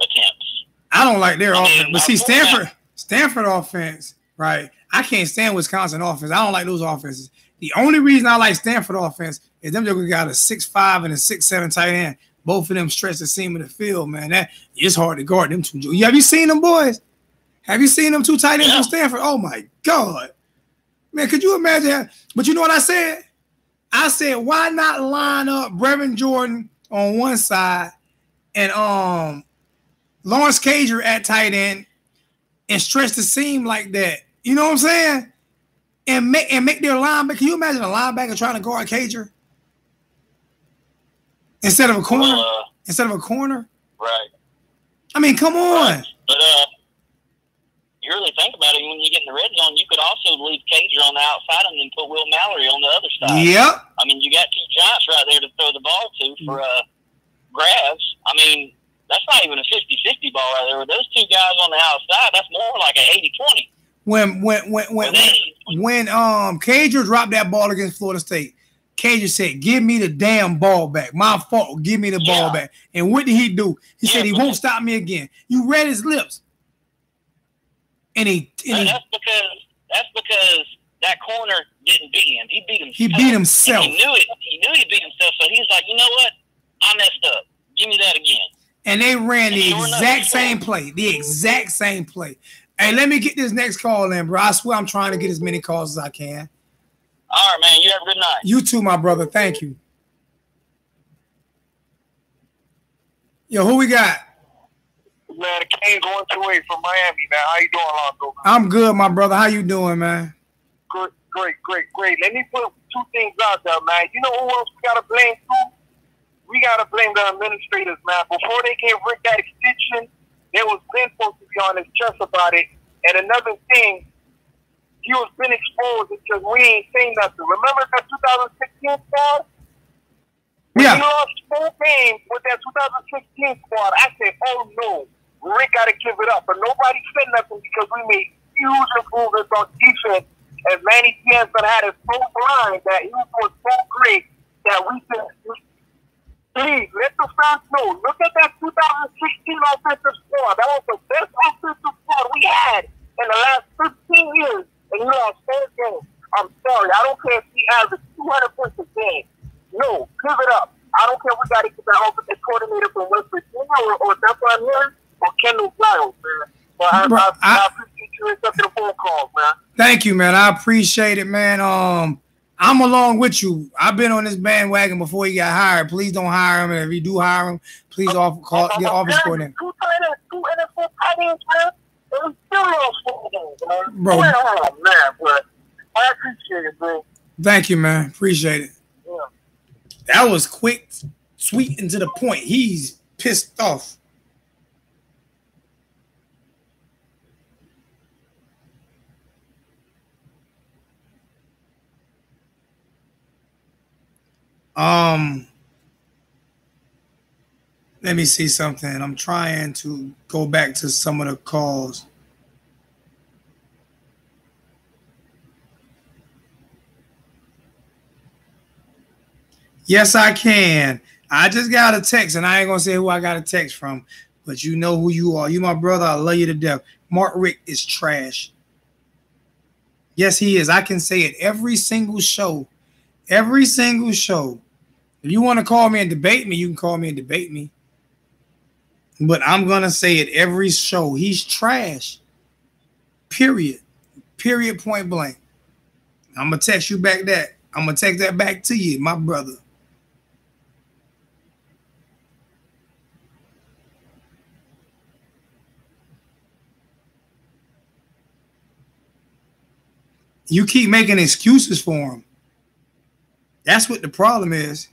attempts? I don't like their I mean, offense, but see Stanford, Stanford offense, right? I can't stand Wisconsin offense. I don't like those offenses. The only reason I like Stanford offense is them jokers got a six five and a six seven tight end. Both of them stretch the seam of the field, man. That it's hard to guard them two. Have you seen them boys? Have you seen them two tight ends Yeah. from Stanford? Oh my god, man! Could you imagine? that? But you know what I said? I said, why not line up Brevin Jordan on one side and um Lawrence Cager at tight end and stretch the seam like that. You know what I'm saying? And make and make their linebacker. Can you imagine a linebacker trying to guard Cager instead of a corner? Well, uh, instead of a corner? right. I mean, come on. But uh, you really think about it, when you get in the red zone, you could also leave Cager on the outside and then put Will Mallory on the other side. Yep. I mean, you got two giants right there to throw the ball to for uh, grabs. I mean, that's not even a 50-50 ball right there. With those two guys on the outside, that's more like an 80-20. When when when when when, when um Cager dropped that ball against Florida State, Cager said, "Give me the damn ball back. My fault. Give me the ball back." And what did he do? He Yeah, said he won't stop me again. You read his lips, and he and And he, that's because that's because that corner didn't beat him. He beat himself. He beat himself. And he knew it. He knew he beat himself. So he's like, you know what? I messed up. Give me that again. and they ran the sure exact he same play. The exact same play. Hey, let me get this next call in, bro. I swear I'm trying to get as many calls as I can. All right, man. You have a good night. You too, my brother. Thank you. Yo, who we got? Man, Kane going two way from Miami, man. How you doing, Lonzo? I'm good, my brother. How you doing, man? Good, great, great, great. Let me put two things out there, man. You know who else we gotta blame too? We gotta blame the administrators, man. Before they gave Richt that extension, there was been supposed to be on his chest about it. And another thing, he was been exposed because we ain't saying nothing. Remember that 2016 squad? When Yeah. lost four games with that 2016 squad, I said, oh no, Richt got to give it up. But nobody said nothing because we made huge improvements on defense. And Manny Jansen had us so blind that he was so great that we said, please let the fans know. Look at that 2016 offensive squad. That was the best offensive squad we had in the last 15 years. And he lost games. I'm sorry. I don't care if he averaged 200 points a game. No, give it up. I don't care. We got to get that offensive coordinator from West Virginia or, or I'm hearing, or Kendal Briles, man. But I, Bro, I, I, I- appreciate you accepting the phone calls, man. Thank you, man. I appreciate it, man. Um, I'm along with you. I've been on this bandwagon before he got hired. Please don't hire him. And if you do hire him, please off call get office coordinator. Two tight ends, two NFL tight ends, man. And we still lost four games, man. Bro. Oh, man, but I appreciate it, bro. Thank you, man. Appreciate it. Yeah. That was quick, sweet, and to the point. He's pissed off. Um, let me see something. I'm trying to go back to some of the calls. Yes, I can. I just got a text, and I ain't gonna say who I got a text from, but you know who you are. You my brother. I love you to death. Mark Richt is trash. Yes, he is. I can say it every single show. Every single show. If you want to call me and debate me, you can call me and debate me. But I'm gonna say it every show. He's trash. Period. Period. Point blank. I'm gonna text you back that. I'm gonna take that back to you, my brother. You keep making excuses for him. That's what the problem is.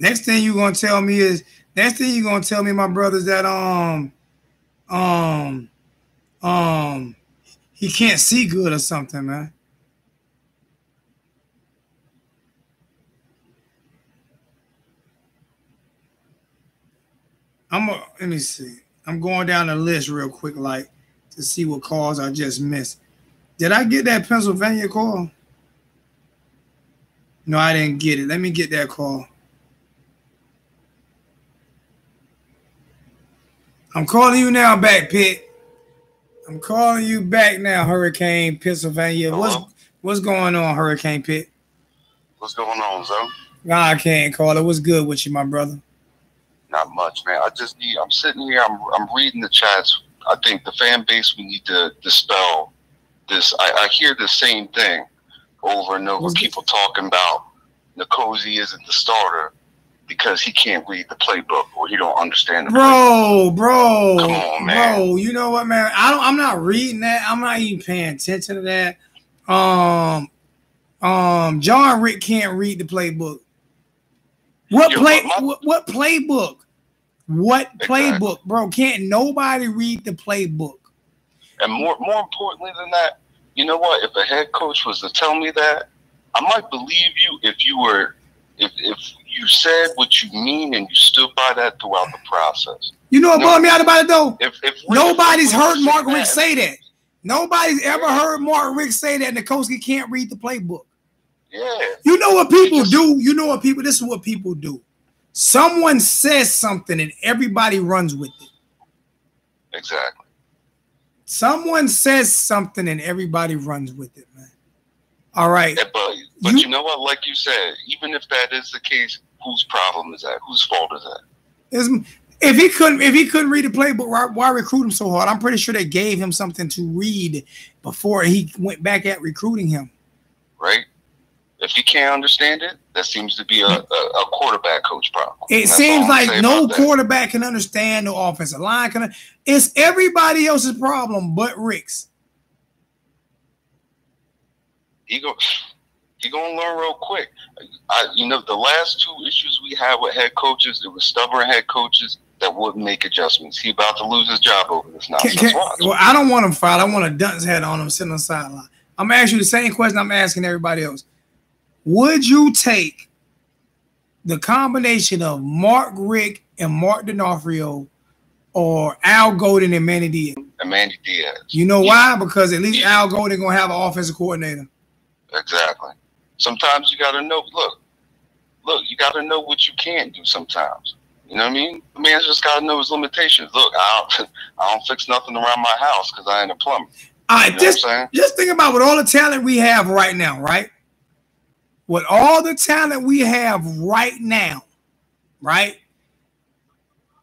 Next thing you're gonna tell me is next thing you're gonna tell me, my brothers, that um um um he can't see good or something, man. I'm a, let me see. I'm going down the list real quick, like to see what calls I just missed. Did I get that Pennsylvania call? No, I didn't get it. Let me get that call. I'm calling you now back, Pitt. I'm calling you back now, Hurricane Pennsylvania. What's Hello? what's going on, Hurricane Pitt? What's going on, Zo? Nah, I can't call it. What's good with you, my brother? Not much, man. I just need. I'm sitting here. I'm. I'm reading the chats. I think the fan base. We need to dispel this. I, I hear the same thing over and over. What's- People talking about N'Kosi isn't the starter because he can't read the playbook or he don't understand the playbook. Bro, bro, Come on, man. bro. You know what, man? I don't. I'm not reading that. I'm not even paying attention to that. Um, um, John Rick can't read the playbook. What Yeah, play? my- What, what playbook? What Exactly. playbook, bro? Can't nobody read the playbook? And more, more importantly than that, you know what? If a head coach was to tell me that, I might believe you if you were, if if you said what you mean and you stood by that throughout the process. You know what No. bummed me out about it though? If if Nobody's heard Mark Richt say that. Nobody's ever heard Mark Richt say that Nikoski can't read the playbook. Yeah, You know what people do? You know what people, this is what people do. Someone says something and everybody runs with it. exactly. Someone says something and everybody runs with it. All right. But but You- you, know what? Like you said, even if that is the case, whose problem is that? Whose fault is that? It's- if he couldn't if he couldn't read the playbook, why, why recruit him so hard? I'm pretty sure they gave him something to read before he went back at recruiting him. Right? If he can't understand it, that seems to be a, a, a quarterback coach problem. It seems like no about that. quarterback can understand the offensive line. Can it's everybody else's problem but Richt's. He go he gonna learn real quick. I, you know, the last two issues we had with head coaches, it was stubborn head coaches that wouldn't make adjustments. He about to lose his job over this nonsense. can- Watch. well, I don't want him fired. I want a dunce head on him sitting on the sideline. I'm gonna ask you the same question I'm asking everybody else. Would you take the combination of Mark Richt and Mark D'Onofrio or Al Golden and Manny Diaz? And Manny Diaz. You know why? Because at least Al Golden gonna have an offensive coordinator. Exactly. Sometimes you gotta know. Look, look, you gotta know what you can't do. Sometimes, you know what I mean. The man's just gotta know his limitations. Look, I don't, I don't fix nothing around my house because I ain't a plumber. All You know just what just think about with all the talent we have right now, right? With all the talent we have right now, right?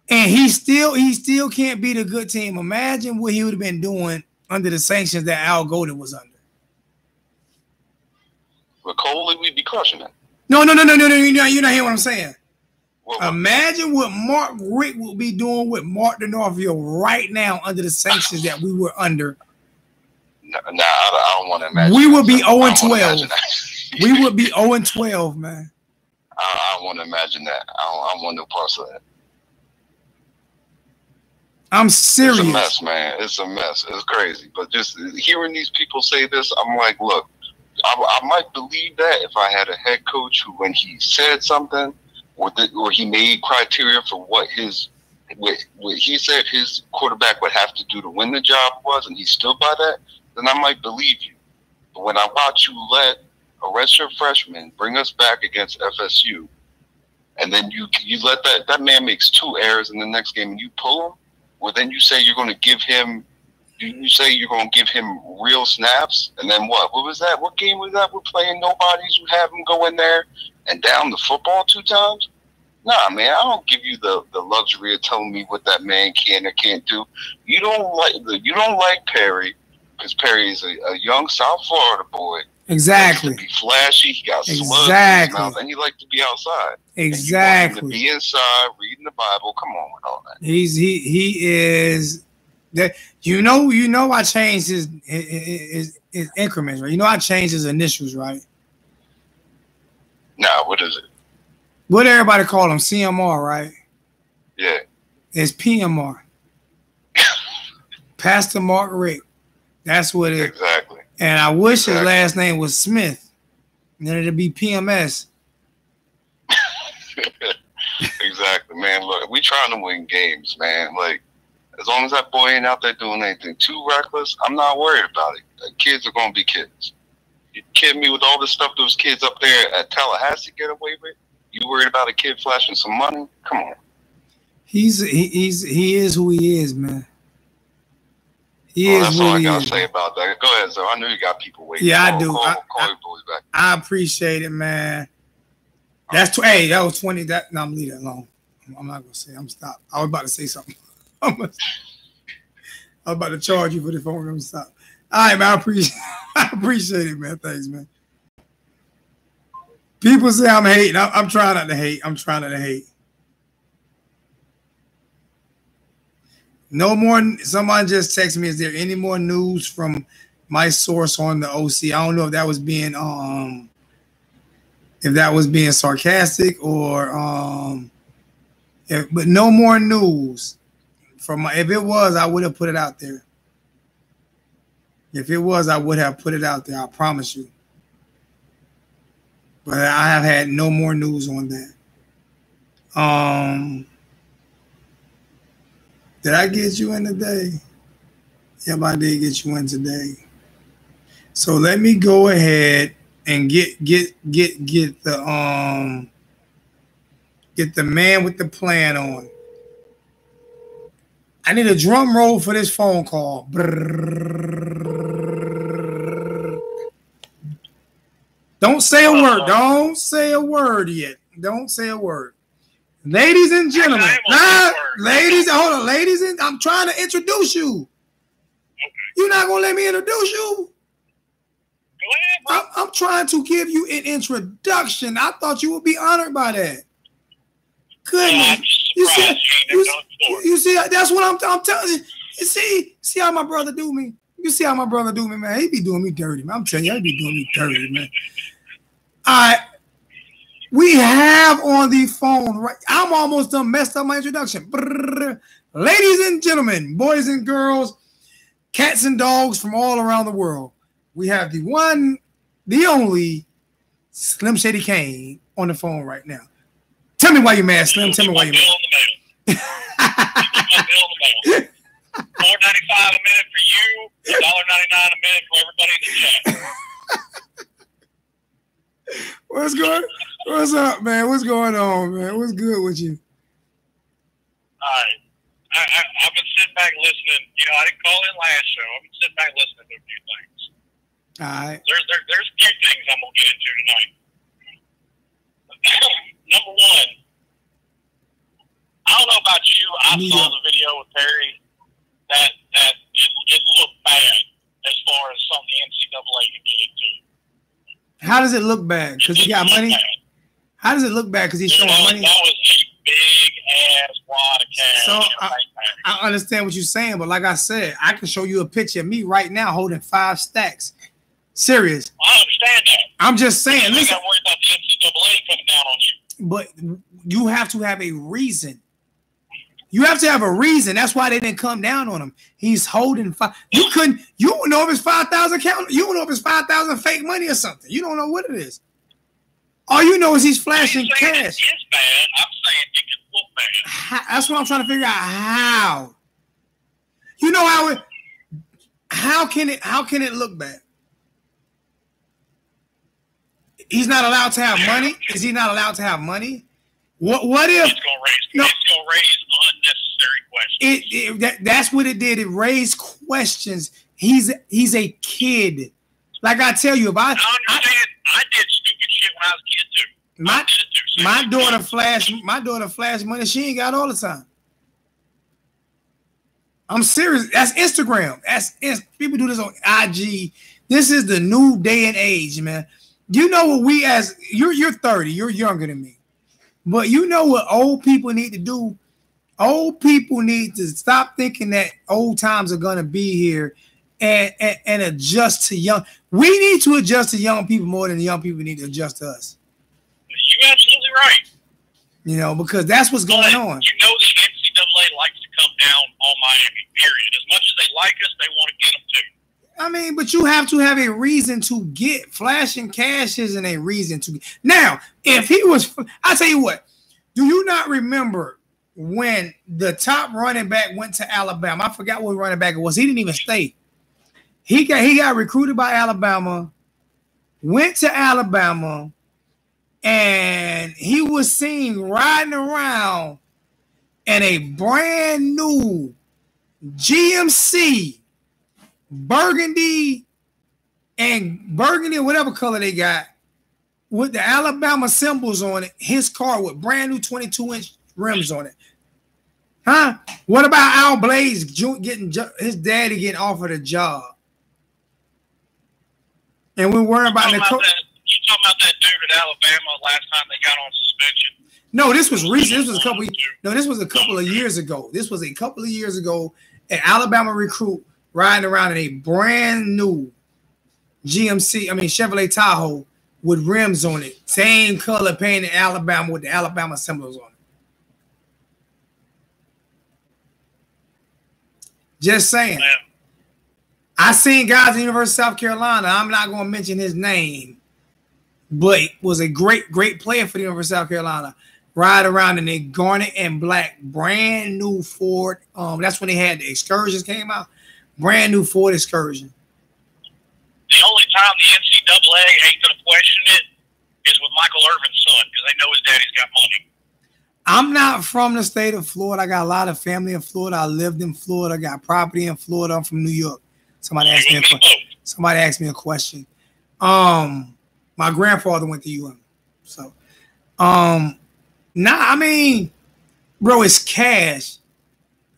And he still he still can't beat a good team. Imagine what he would have been doing under the sanctions that Al Golden was under. With Coley, we'd be crushing it. No, no, no, no, no, no. You're not, you're not hearing what I'm saying. Well, Imagine what Mark Richt will be doing with Mark D'Onofrio right now under the sanctions that we were under. nah, nah, I, don't want to imagine. We would be I 0 and 12. We would be 0 and 12, man. I, I don't want to imagine that. I don't, I want no parts of that. I'm serious. It's a mess, man. It's a mess. It's crazy. But just hearing these people say this, I'm like, look, I, I might believe that if I had a head coach who, when he said something, or, the, or he made criteria for what his, what, what he said his quarterback would have to do to win the job was, and he stood by that, then I might believe you. But when I watch you let a redshirt freshman bring us back against FSU, and then you you let that that man makes two errors in the next game, and you pull him well then you say you're going to give him you, you say you're going to give him real snaps and then what? What was that? What game was that? We're playing nobodies you have him go in there and down the football two times? Nah man i don't give you the, the luxury of telling me what that man can or can't do. You don't like you don't like perry because perry is a, a young south florida boy. Exactly. He be flashy. He got slugs in his Exactly. mouth and he likes to be outside. And you want him Exactly. to be inside reading the bible. Come on with all that. He's he he is that you know you know I changed his his, his, his increments right. You know I changed his initials right. nah what is it What everybody call him CMR right? yeah It's PMR. Pastor Mark Richt. That's what it. Exactly. And I wish his last name was Smith. Then it'd be PMS. exactly, man. Look, we trying to win games, man. Like, as long as that boy ain't out there doing anything too reckless, I'm not worried about it. Kids are gonna be kids. You kidding me with all the stuff those kids up there at Tallahassee get away with? You worried about a kid flashing some money? Come on. He's he, he's he is who he is, man. He Well, is that's all I gotta is. say about that. Go ahead, sir. I know you got people waiting. Yeah, I do. Call, I- call I- your boys back. I appreciate it, man. That's tw- hey, that was twenty. That no, I'm leave that alone. I'm- I'm not gonna say. I'm stop. I was about to say something. I'm I about to charge you for the phone. I'm stop. All right, man. I appreciate. I appreciate it, man. Thanks, man. People say I'm hating. I'm, I'm trying not to hate. I'm trying not to hate. No more. Someone just texted me. Is there any more news from my source on the OC? I don't know if that was being um if that was being sarcastic or um if, but no more news from my if it was I would have put it out there. If it was, I would have put it out there. I promise you. But I have had no more news on that. Um did I get you in today? Yep, I did get you in today. So let me go ahead and get get get get the um get the man with the plan on. I need a drum roll for this phone call. Don't say a word. Don't say a word yet. Don't say a word. Ladies and gentlemen, nah, gonna say a word. ladies, hold on, ladies, and I'm trying to introduce you. You're not gonna let me introduce you. I'm, I'm trying to give you an introduction. I thought you would be honored by that. Goodness. You see, you you, ain't never done it before. you see, that's what I'm, I'm telling you. You see, see how my brother do me. You see how my brother do me, man. He be doing me dirty, man. I'm telling you, he be doing me dirty, man. All right, we have on the phone. Right, I'm almost done. Messed up my introduction. Brrr. Ladies and gentlemen, boys and girls, cats and dogs from all around the world. We have the one, the only Slim Shady Kane on the phone right now. Tell me why you're mad, Slim. Tell me why you're Bill mad. in the mail. My bill in the mail. Four ninety five a minute for you, dollar ninety nine a minute for everybody in the chat. What's going? What's up, man? What's going on, man? What's good with you? All right. I, I, I've been sitting back listening. You know, I didn't call in last show. I've been sitting back listening to a few things. All right. There's there, there's a few things I'm gonna get into tonight. Number one, I don't know about you. I Me saw the video with Perry that that it, it looked bad as far as something the NCAA can get into. How does it look bad? Because he got money. How does it look bad? Because he's showing was, money. that was a big ass wad of cash. So, I-. I understand what you're saying, but like I said, I can show you a picture of me right now holding five stacks. Serious. I understand that. I'm just saying. Listen, got to worry about the NCAA coming down on you. But you have to have a reason. You have to have a reason. That's why they didn't come down on him. He's holding five. You couldn't. You don't know if it's five thousand count. You don't know if it's five thousand fake money or something. You don't know what it is. All you know is he's flashing cash. It is bad. I'm saying it can look bad. How- that's what I'm trying to figure out. How? You know how it? How can it? How can it look bad? He's not allowed to have money. Is he not allowed to have money? What? What if It's gonna raise. No. It's gonna raise unnecessary questions. it? it that, that's what it did. It raised questions. He's he's a kid. Like I tell you, if I, I I understand. I, did stupid shit when I was a kid too. My too. my daughter flash my daughter flash money. She ain't got all the time. I'm serious. That's Instagram. That's people do this on IG. This is the new day and age, man. You know what we as you're you're 30, you're younger than me. But you know what old people need to do? Old people need to stop thinking that old times are gonna be here and, and, and adjust to young. We need to adjust to young people more than the young people need to adjust to us. You're absolutely right. You know, because that's what's going But on. You know the NCAA likes to come down on Miami. Period. As much as they like us, they want to get them too. I mean, but you have to have a reason to get flashing cash isn't a reason to get. Now, if he was, I tell you what, do you not remember when the top running back went to Alabama? I forgot what running back it was. He didn't even stay. He got he got recruited by Alabama, went to Alabama, and he was seen riding around in a brand new GMC burgundy and burgundy whatever color they got with the Alabama symbols on it. His car with brand new 22 inch rims on it. Huh? What about Al Blaze getting his daddy getting offered a job? And we're worrying about the about that, you talking about that dude at Alabama last time they got on suspension? No, this was recent. This was a couple. No, this was a couple of years ago. This was a couple of years ago. An Alabama recruit riding around in a brand new GMC, I mean Chevrolet Tahoe with rims on it, same color painted Alabama with the Alabama symbols on it. Just saying. Man, I seen guys the University of South Carolina. I'm not going to mention his name, but was a great, great player for the University of South Carolina. Ride around in a garnet and black, brand new Ford. Um, that's when they had the excursions came out. Brand new Ford excursion. the only time the NCAA ain't going to question it is with Michael Irvin's son because they know his daddy's got money. I'm not from the state of Florida. I got a lot of family in Florida. I lived in Florida. I got property in Florida. I'm from New York. Somebody asked me a You and me question. Somebody asked me a question. Um, my grandfather went to UM. So, um, nah, I mean, bro, it's cash.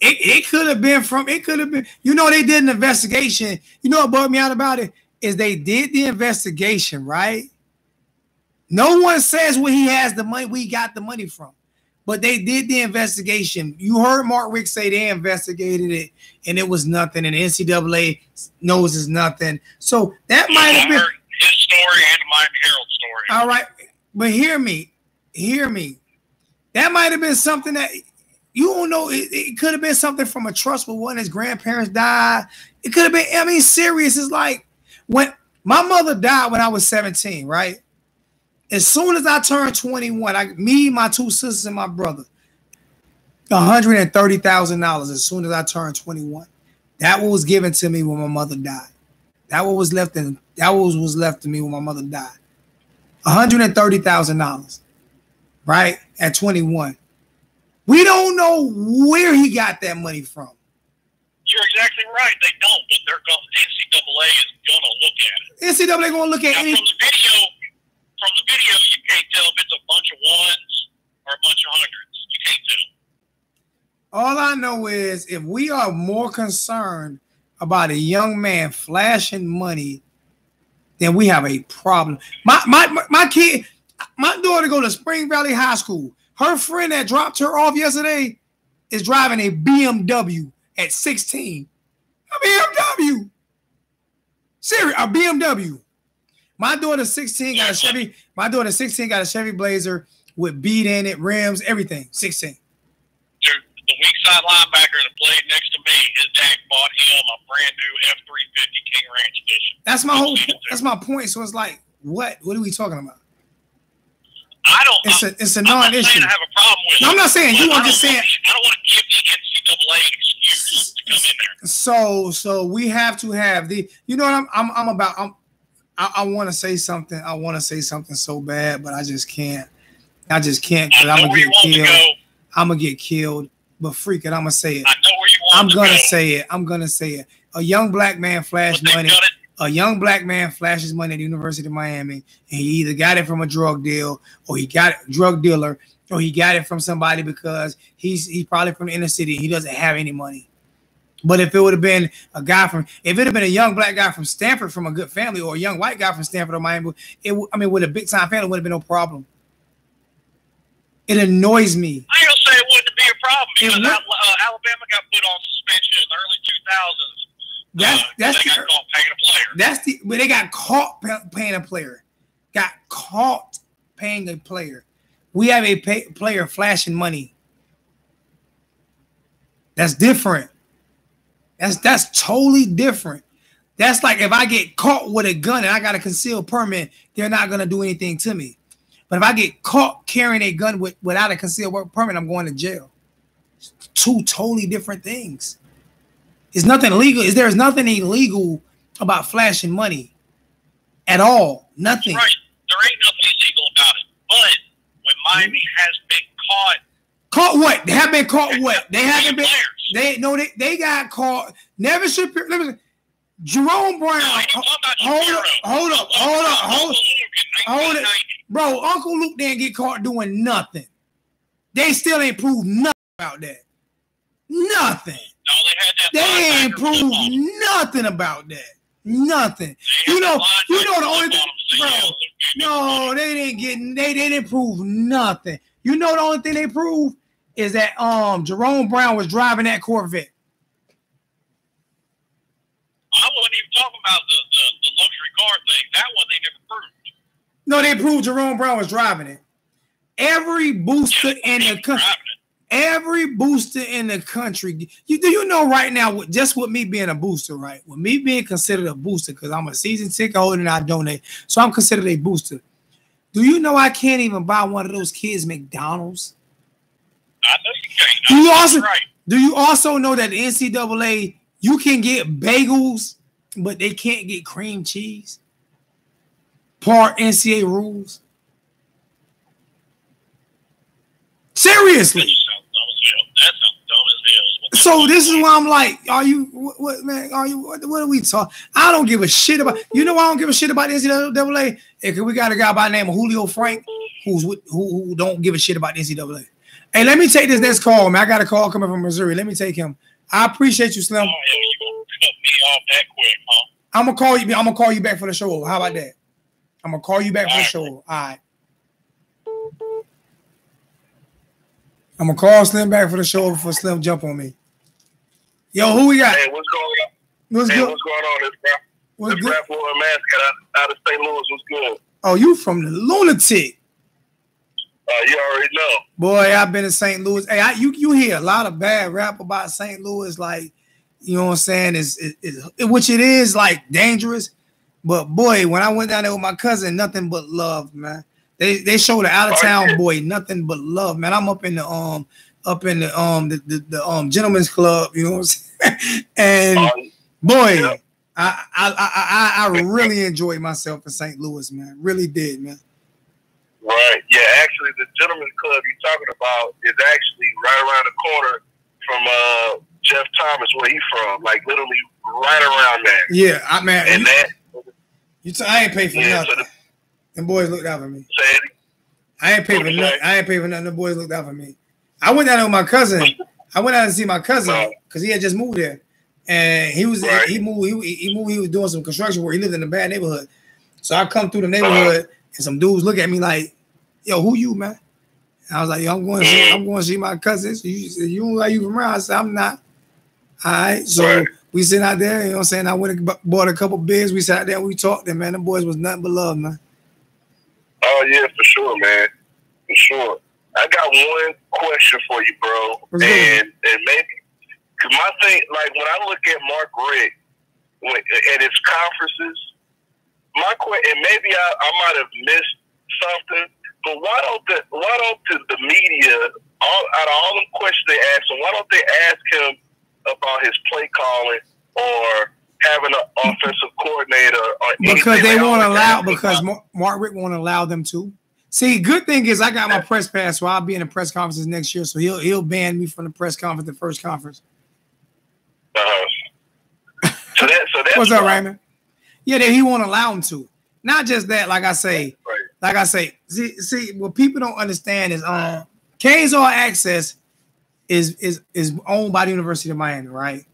It, it could have been from, it could have been, you know, they did an investigation. You know what bugged me out about it? is they did the investigation, right? No one says where he has the money, we got the money from. But they did the investigation. You heard Mark Richt say they investigated it and it was nothing, and NCAA knows it's nothing. So that might have been his story and Miami Herald story. all right. But hear me, hear me. That might have been something that you don't know. It, it could have been something from a trust where one his grandparents died. It could have been, I mean, serious. It's like when my mother died when I was 17, right? As soon as I turned 21, I me, my two sisters, and my brother, $130,000 as soon as I turned 21. That was given to me when my mother died. That what was left in that was was left to me when my mother died. $130,000, right? At 21. We don't know where he got that money from. You're exactly right. They don't, but they're going. NCAA is going to look at it. NCAA gonna look at Now, any from the video, from the video, you can't tell if it's a bunch of ones or a bunch of hundreds. You can't tell. all I know is if we are more concerned about a young man flashing money, then we have a problem. My my my, my kid, my daughter go to Spring Valley High School. Her friend that dropped her off yesterday is driving a BMW at 16. A BMW. Serious, a BMW. My daughter 16 got a Chevy. My daughter 16 got a Chevy Blazer with bead in it, rims, everything. 16. The the weak side linebacker that played next to me, his dad bought him a brand new F three fifty King Ranch edition. That's my whole. That's my point. So it's like, what? What are we talking about? I don't. It's a it's a I'm not saying non-issue. I have a problem with. No, it, I'm not saying you. I'm just don't saying. want- I don't want to give the NCAA an excuse to come in there. So so we have to have the. You know what I'm I'm I'm about. I'm. I, I want to say something. I want to say something so bad, but I just can't. I just can't because I'm gonna get killed. go. I'm gonna get killed. But freak it, I'm gonna say it. I know where you want I'm to gonna go. say it. I'm gonna say it. A young black man they've money. A young black man flashes money at the University of Miami, and he either got it from a drug deal, or he got it drug dealer, or he got it from somebody because he's he's probably from the inner city. He doesn't have any money. But if it would have been a guy from, if it had been a young black guy from Stanford from a good family, or a young white guy from Stanford or Miami, it would- I mean, with a big time family, would have been no problem. It annoys me. I ain't gonna say it wouldn't be a problem because uh, Alabama got put on suspension in the early 2000s. That's uh, that's got caught paying a player. That's the but they got caught paying a player. Got caught paying a player. We have a pay, player flashing money. That's different. That's that's totally different. That's like if I get caught with a gun and I got a concealed permit, they're not gonna do anything to me. But if I get caught carrying a gun with, without a concealed work permit, I'm going to jail. Two totally different things. It's nothing legal. Is there's nothing illegal about flashing money at all? Nothing. Right. There ain't nothing illegal about it. But when Miami has been caught, Caught what? They have been caught what? They haven't been. players. They no. They they got caught. Never should. Let me. Jerome Brown. No, I ain't ho- talking about Hold up. Hold up. Hold up. Hold. hold it. Bro, Uncle Luke didn't get caught doing nothing. They still ain't proved nothing about that. Nothing. No, they. They ain't proved nothing about that. Nothing. You know. You know the only thing, bro. on them, so yeah, No, they didn't get. They, they didn't prove nothing. You know the only thing they proved is that um Jerome Brown was driving that Corvette. I wasn't even talking about the, the, the luxury car thing. That one they never proved. No, they proved Jerome Brown was driving it. Every booster in the country. Every booster in the country. You do you know right now? with- Just with me being a booster, right? With me being considered a booster because I'm a season ticket holder and I donate, so I'm considered a booster. Do you know I can't even buy one of those kids McDonald's? I know you can't. Do you also right. do you also know that the NCAA you can get bagels, but they can't get cream cheese? Part NCAA rules. Seriously. That sounds dumb as hell. That sounds dumb as hell. is what that So this is why I'm like, are you what, what man? Are you what, what are we talking? I don't give a shit about. You know why I don't give a shit about the NCAA? Because we got a guy by the name of Julio Frenk who's with, who who don't give a shit about the NCAA. Hey, let me take this next call, man. I got a call coming from Missouri. Let me take him. I appreciate you, Slim. Oh, hell, you cut me off that quick, huh? I'm gonna call you. I'm gonna call you back for the show. How about that? I'm gonna call you back for the show. All right. I'm gonna call Slim back for the show for Slim jump on me. Yo, who we got? Hey, what's going on? What's Hey, good? what's going on? This rap, What's good? rap war mascot out, out of St. Louis. What's good? Oh, you from the lunatic. Uh, you already know. Boy, I've been in St. Louis. Hey, I, you you hear a lot of bad rap about St. Louis, like you know what I'm saying? Is is- which it is like dangerous. But boy, when I went down there with my cousin, nothing but love, man. They they showed the out of town boy nothing but love, man. I'm up in the um up in the um the, the, the um gentleman's club, you know what I'm saying? and Um, boy, Yeah. I, I I I I really enjoyed myself in St. Louis, man. Really did, man. right. Yeah, actually, the gentleman's club you're talking about is actually right around the corner from uh, Jeff Thomas, where he's from. Like literally right around there. Yeah, I man, And you, that, you t- I ain't paid for yeah, so nothing. the Them boys looked out for me. said, I ain't paid for nothing. I ain't paid for nothing. The boys looked out for me. I went down there with my cousin. I went out to see my cousin because he had just moved there, and he was Right. he moved he, he moved he was doing some construction work. He lived in a bad neighborhood, so I come through the neighborhood and some dudes look at me like, "Yo, who you, man?" And I was like, "Yo, I'm going to see I'm going to see my cousins." You said, "You like you from around?" I said, "I'm not." All right, so Right. we sit out there. You know what I'm saying? I went and bought a couple beers. We sat there we talked. And man, the boys was nothing but love, man. Oh yeah, for sure, man, for sure. I got one question for you, bro, good? and and maybe because my thing, like when I look at Mark Richt when, at his conferences, my question, and maybe I, I might have missed something, but why don't the why don't the, the media, all out of all the questions they ask him, why don't they ask him about his play calling or having an hmm. offensive coordinator or because they won't allow because Mark Richt won't allow them to. See, good thing is I got my press pass, so I'll be in the press conferences next year. So he'll he'll ban me from the press conference, the first conference. Uh-huh. So that so that's What's up, why- Raymond? Yeah, that he won't allow him to. Not just that, like I say, Right. like I say, see, see what people don't understand is um Canes All Access is is is owned by the University of Miami, right?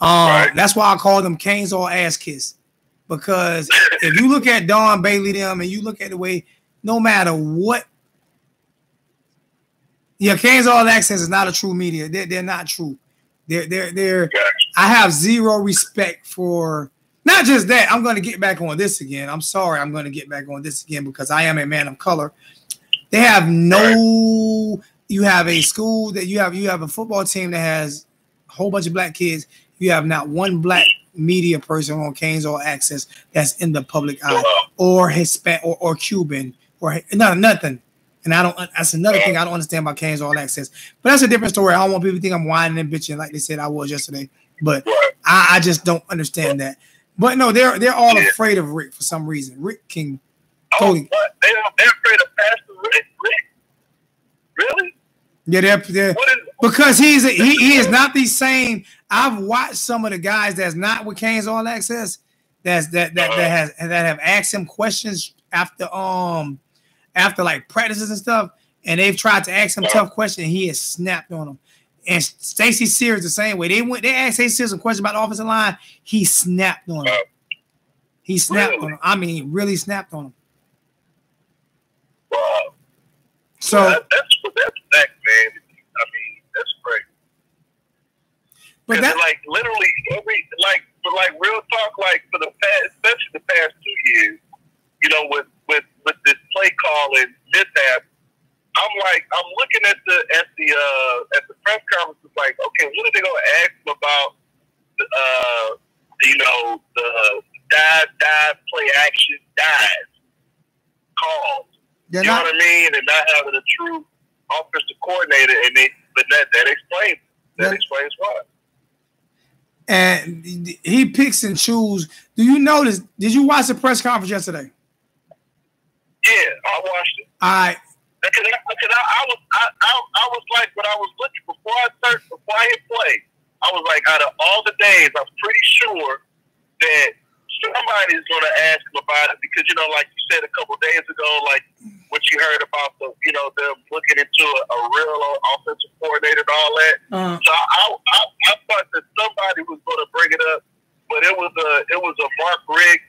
Um, Right. that's why I call them Canes All Ass Kiss. Because if you look at Don Bailey them and you look at the way, no matter what, yeah, Canes All Access is not a true media. They're, they're not true. They're they're they're I have zero respect for not just that. I'm going to get back on this again. I'm sorry. I'm going to get back on this again because I am a man of color. They have no. You have a school that you have. You have a football team that has a whole bunch of black kids. You have not one black media person on Canes All Access that's in the public eye, or Hispanic, or, or Cuban, or no nothing. And I don't. That's another thing I don't understand about Canes All Access. But that's a different story. I don't want people to think I'm whining and bitching like they said I was yesterday. But I, I just don't understand that. But no, they're they're all Yeah. afraid of Richt for some reason. Richt can Oh, what? They, they're afraid of Pastor Richt. Richt? Really? Yeah, they're, they're is? because he's a, he, he is not the same. I've watched some of the guys that's not with Canes All Access that's that that that has that have asked him questions after um after like practices and stuff, and they've tried to ask him tough questions. And he has snapped on them. And Stacy Searels the same way. They went they asked Stacy Searels some questions about the offensive line. He snapped on them. He snapped Really? on them. I mean, really snapped on them. Wow. So that, that's that's fact, man. I mean, that's great. but Because that like literally every like but like real talk, like for the past, especially the past two years, you know, with with this play calling mishap, I'm like I'm looking at the at the uh at the press conference, it's like, okay, what are they gonna ask them about? The, uh, you know, the dive, dive, play action, dive calls. they're You know what I mean? And not having a true offensive coordinator, and they, but that that explains that Yeah. explains why. and he picks and chooses. Do you notice? Did you watch the press conference yesterday? Yeah, I watched it. All right. Because I, because I, I was I, I, I, was like when I was looking before I searched before I hit play, I was like out of all the days, I'm pretty sure that somebody's going to ask him about it because you know, like you said a couple days ago, like what you heard about the you know them looking into a, a real offensive coordinator and all that. Uh-huh. So I, I I thought that somebody was going to bring it up, but it was a it was a Mark Richt,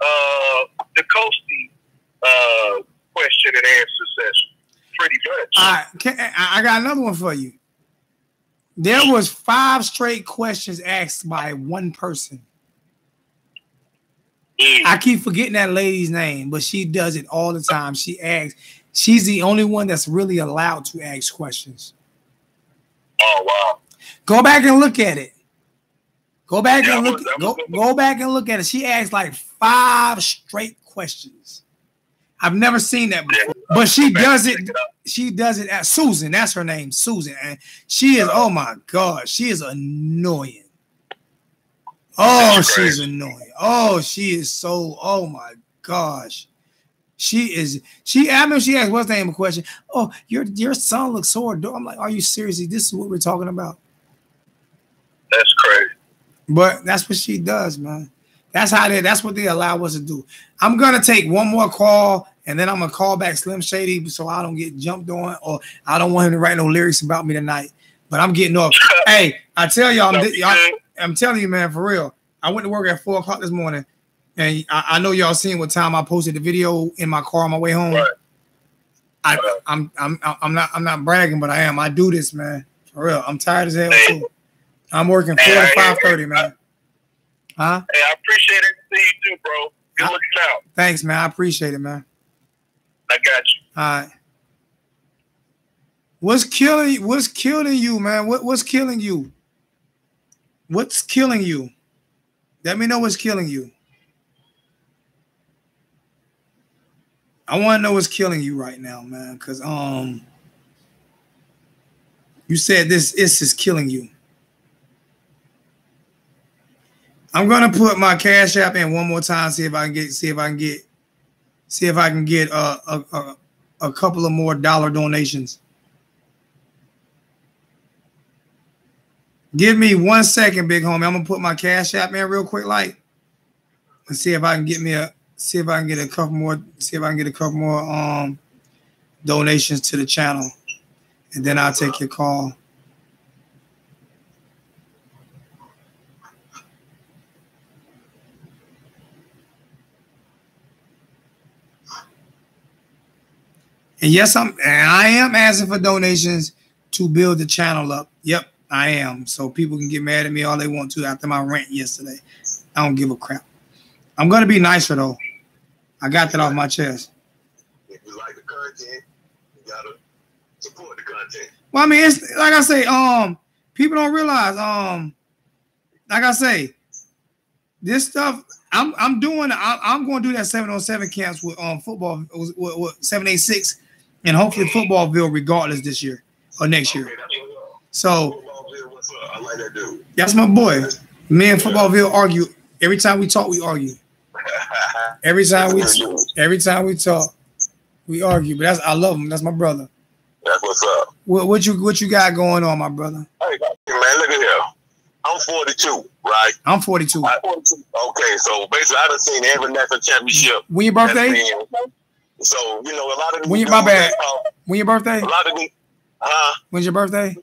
uh, the coastie uh, question and answer session. Pretty much. All right, I got another one for you. There was five straight questions asked by one person. Mm. I keep forgetting that lady's name, but she does it all the time. She asks. She's the only one that's really allowed to ask questions. Oh wow! Go back and look at it. Go back yeah, and look. Go, go back and look at it. She asked like five straight questions. I've never seen that before. But she does it. check it out. She does it at Susan. That's her name, Susan. And she is. Oh my God, she is annoying. Oh, she's annoying. Oh, she is so. Oh my gosh. She is. She. I mean, she asked what's the name of the question. Oh, your your son looks so adorable. I'm like, are you seriously? This is what we're talking about. That's crazy. But that's what she does, man. That's how they. That's what they allow us to do. I'm gonna take one more call, and then I'm gonna call back Slim Shady, so I don't get jumped on, or I don't want him to write no lyrics about me tonight. But I'm getting off. hey, I tell y'all, I'm, I'm telling you, man, for real. I went to work at four o'clock this morning, and I, I know y'all seen what time I posted the video in my car on my way home. Right. I, Right. I'm, I'm, I'm not, I'm not bragging, but I am. I do this, man, for real. I'm tired as hell too. I'm working four to five thirty, man. Huh? Hey, I appreciate it. See you do, bro. Good I- looking out. Thanks, man. I appreciate it, man. I got you. All right. What's killing? What's killing you, man? What, what's killing you? What's killing you? Let me know what's killing you. I want to know what's killing you right now, man. Cause um, you said this is is killing you. I'm gonna put my cash app in one more time. See if I can get. See if I can get. See if I can get a a, a, a couple of more dollar donations. Give me one second, big homie. I'm gonna put my cash app in real quick, like, and see if I can get me a see if I can get a couple more. See if I can get a couple more um donations to the channel, and then I'll take your call. And yes, I'm and I am asking for donations to build the channel up. Yep, I am. So people can get mad at me all they want to after my rant yesterday. I don't give a crap. I'm gonna be nicer though. I got that off my chest. If you like the content, you gotta support the content. Well, I mean, it's like I say, um, people don't realize, um, like I say, this stuff. I'm I'm doing. I, I'm going to do that seven on seven camps with um football with, with, with seven eight six, and hopefully footballville regardless this year or next year. Okay, that's what's up. So Football Bill, what's up? I like that dude. that's my boy. Me and footballville argue every time we talk. We argue every time we every time we talk. We argue, but that's I love him. That's my brother. That's what's up. What what you what you got going on, my brother? Hey, man, look at here. I'm 42, right? I'm 42. I- okay, so basically, I've seen every national championship. When your birthday? So you know, a lot of When you- my bad. that When your birthday? A lot of these, huh? When's your birthday?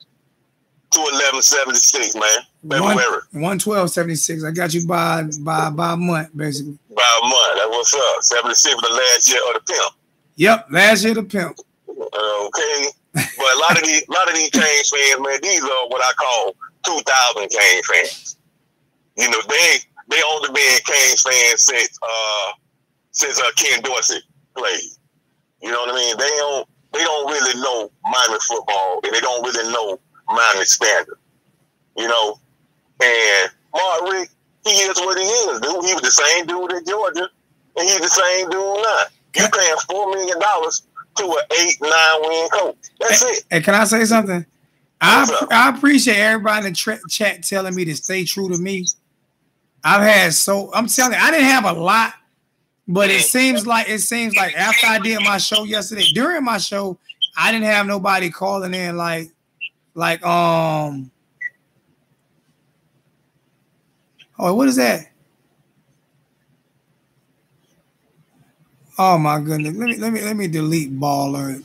To 1176, man. One, February. 112 76. I got you by by by a month, basically. By a month. That's what's up. 76 was the last year of the pimp. Yep, last year the pimp. Uh, okay. But a lot of these, a lot of these Canes fans, man, these are what I call 2000 Canes fans. You know, they they only been Canes fans since uh since uh, Ken Dorsey played. You know what I mean? They don't they don't really know Miami football, and they don't really know Miami standard. You know, and Mark Richt, he is what he is, dude. He was the same dude at Georgia, and he's the same dude now. You paying four million dollars to an eight nine win coach. That's it. And can I say something? I, up? I appreciate everybody in the tra- chat telling me to stay true to me. I've had so I'm telling you, I didn't have a lot, but it seems like it seems like after I did my show yesterday, during my show, I didn't have nobody calling in like like um oh what is that? Oh my goodness. Let me let me let me delete baller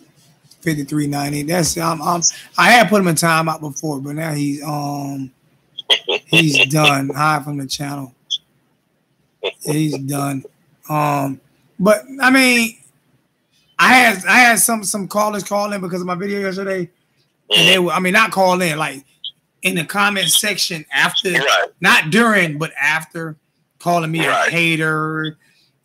5390. That's I'm, I'm I had put him in timeout before, but now he's um he's done. High from the channel. He's done. Um, but I mean, I had I had some some callers calling because of my video yesterday, and they were, I mean, not call in, like in the comment section after, Right. not during, but after, calling me Right. a hater,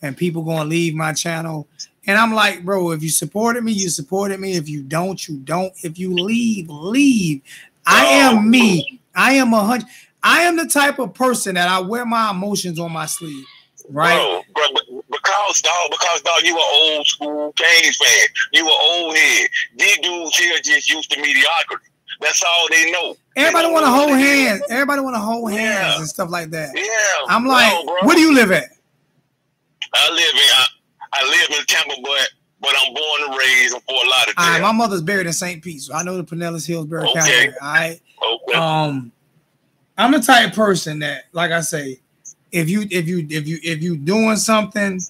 and people gonna leave my channel. And I'm like, bro, if you supported me, you supported me. If you don't, you don't. If you leave, leave. I Oh. am me. I am a hundred. I am the type of person that I wear my emotions on my sleeve. Right? Bro, bro, because dog, because dog, you an old school Canes fan. You an old head. These dudes here just used to mediocrity. That's all they know. Everybody want to hold what it is. hands. Everybody want to hold hands Yeah. and stuff like that. Yeah. I'm like, bro. where do you live at? I live in I, I live in Tampa, but but I'm born and raised in Fort All right, Lauderdale. my mother's buried in St. Pete, so I know the Pinellas Hills Burial Okay. County. All right. okay. Um, I'm the type of person that, like I say, if you if you if you if you doing something,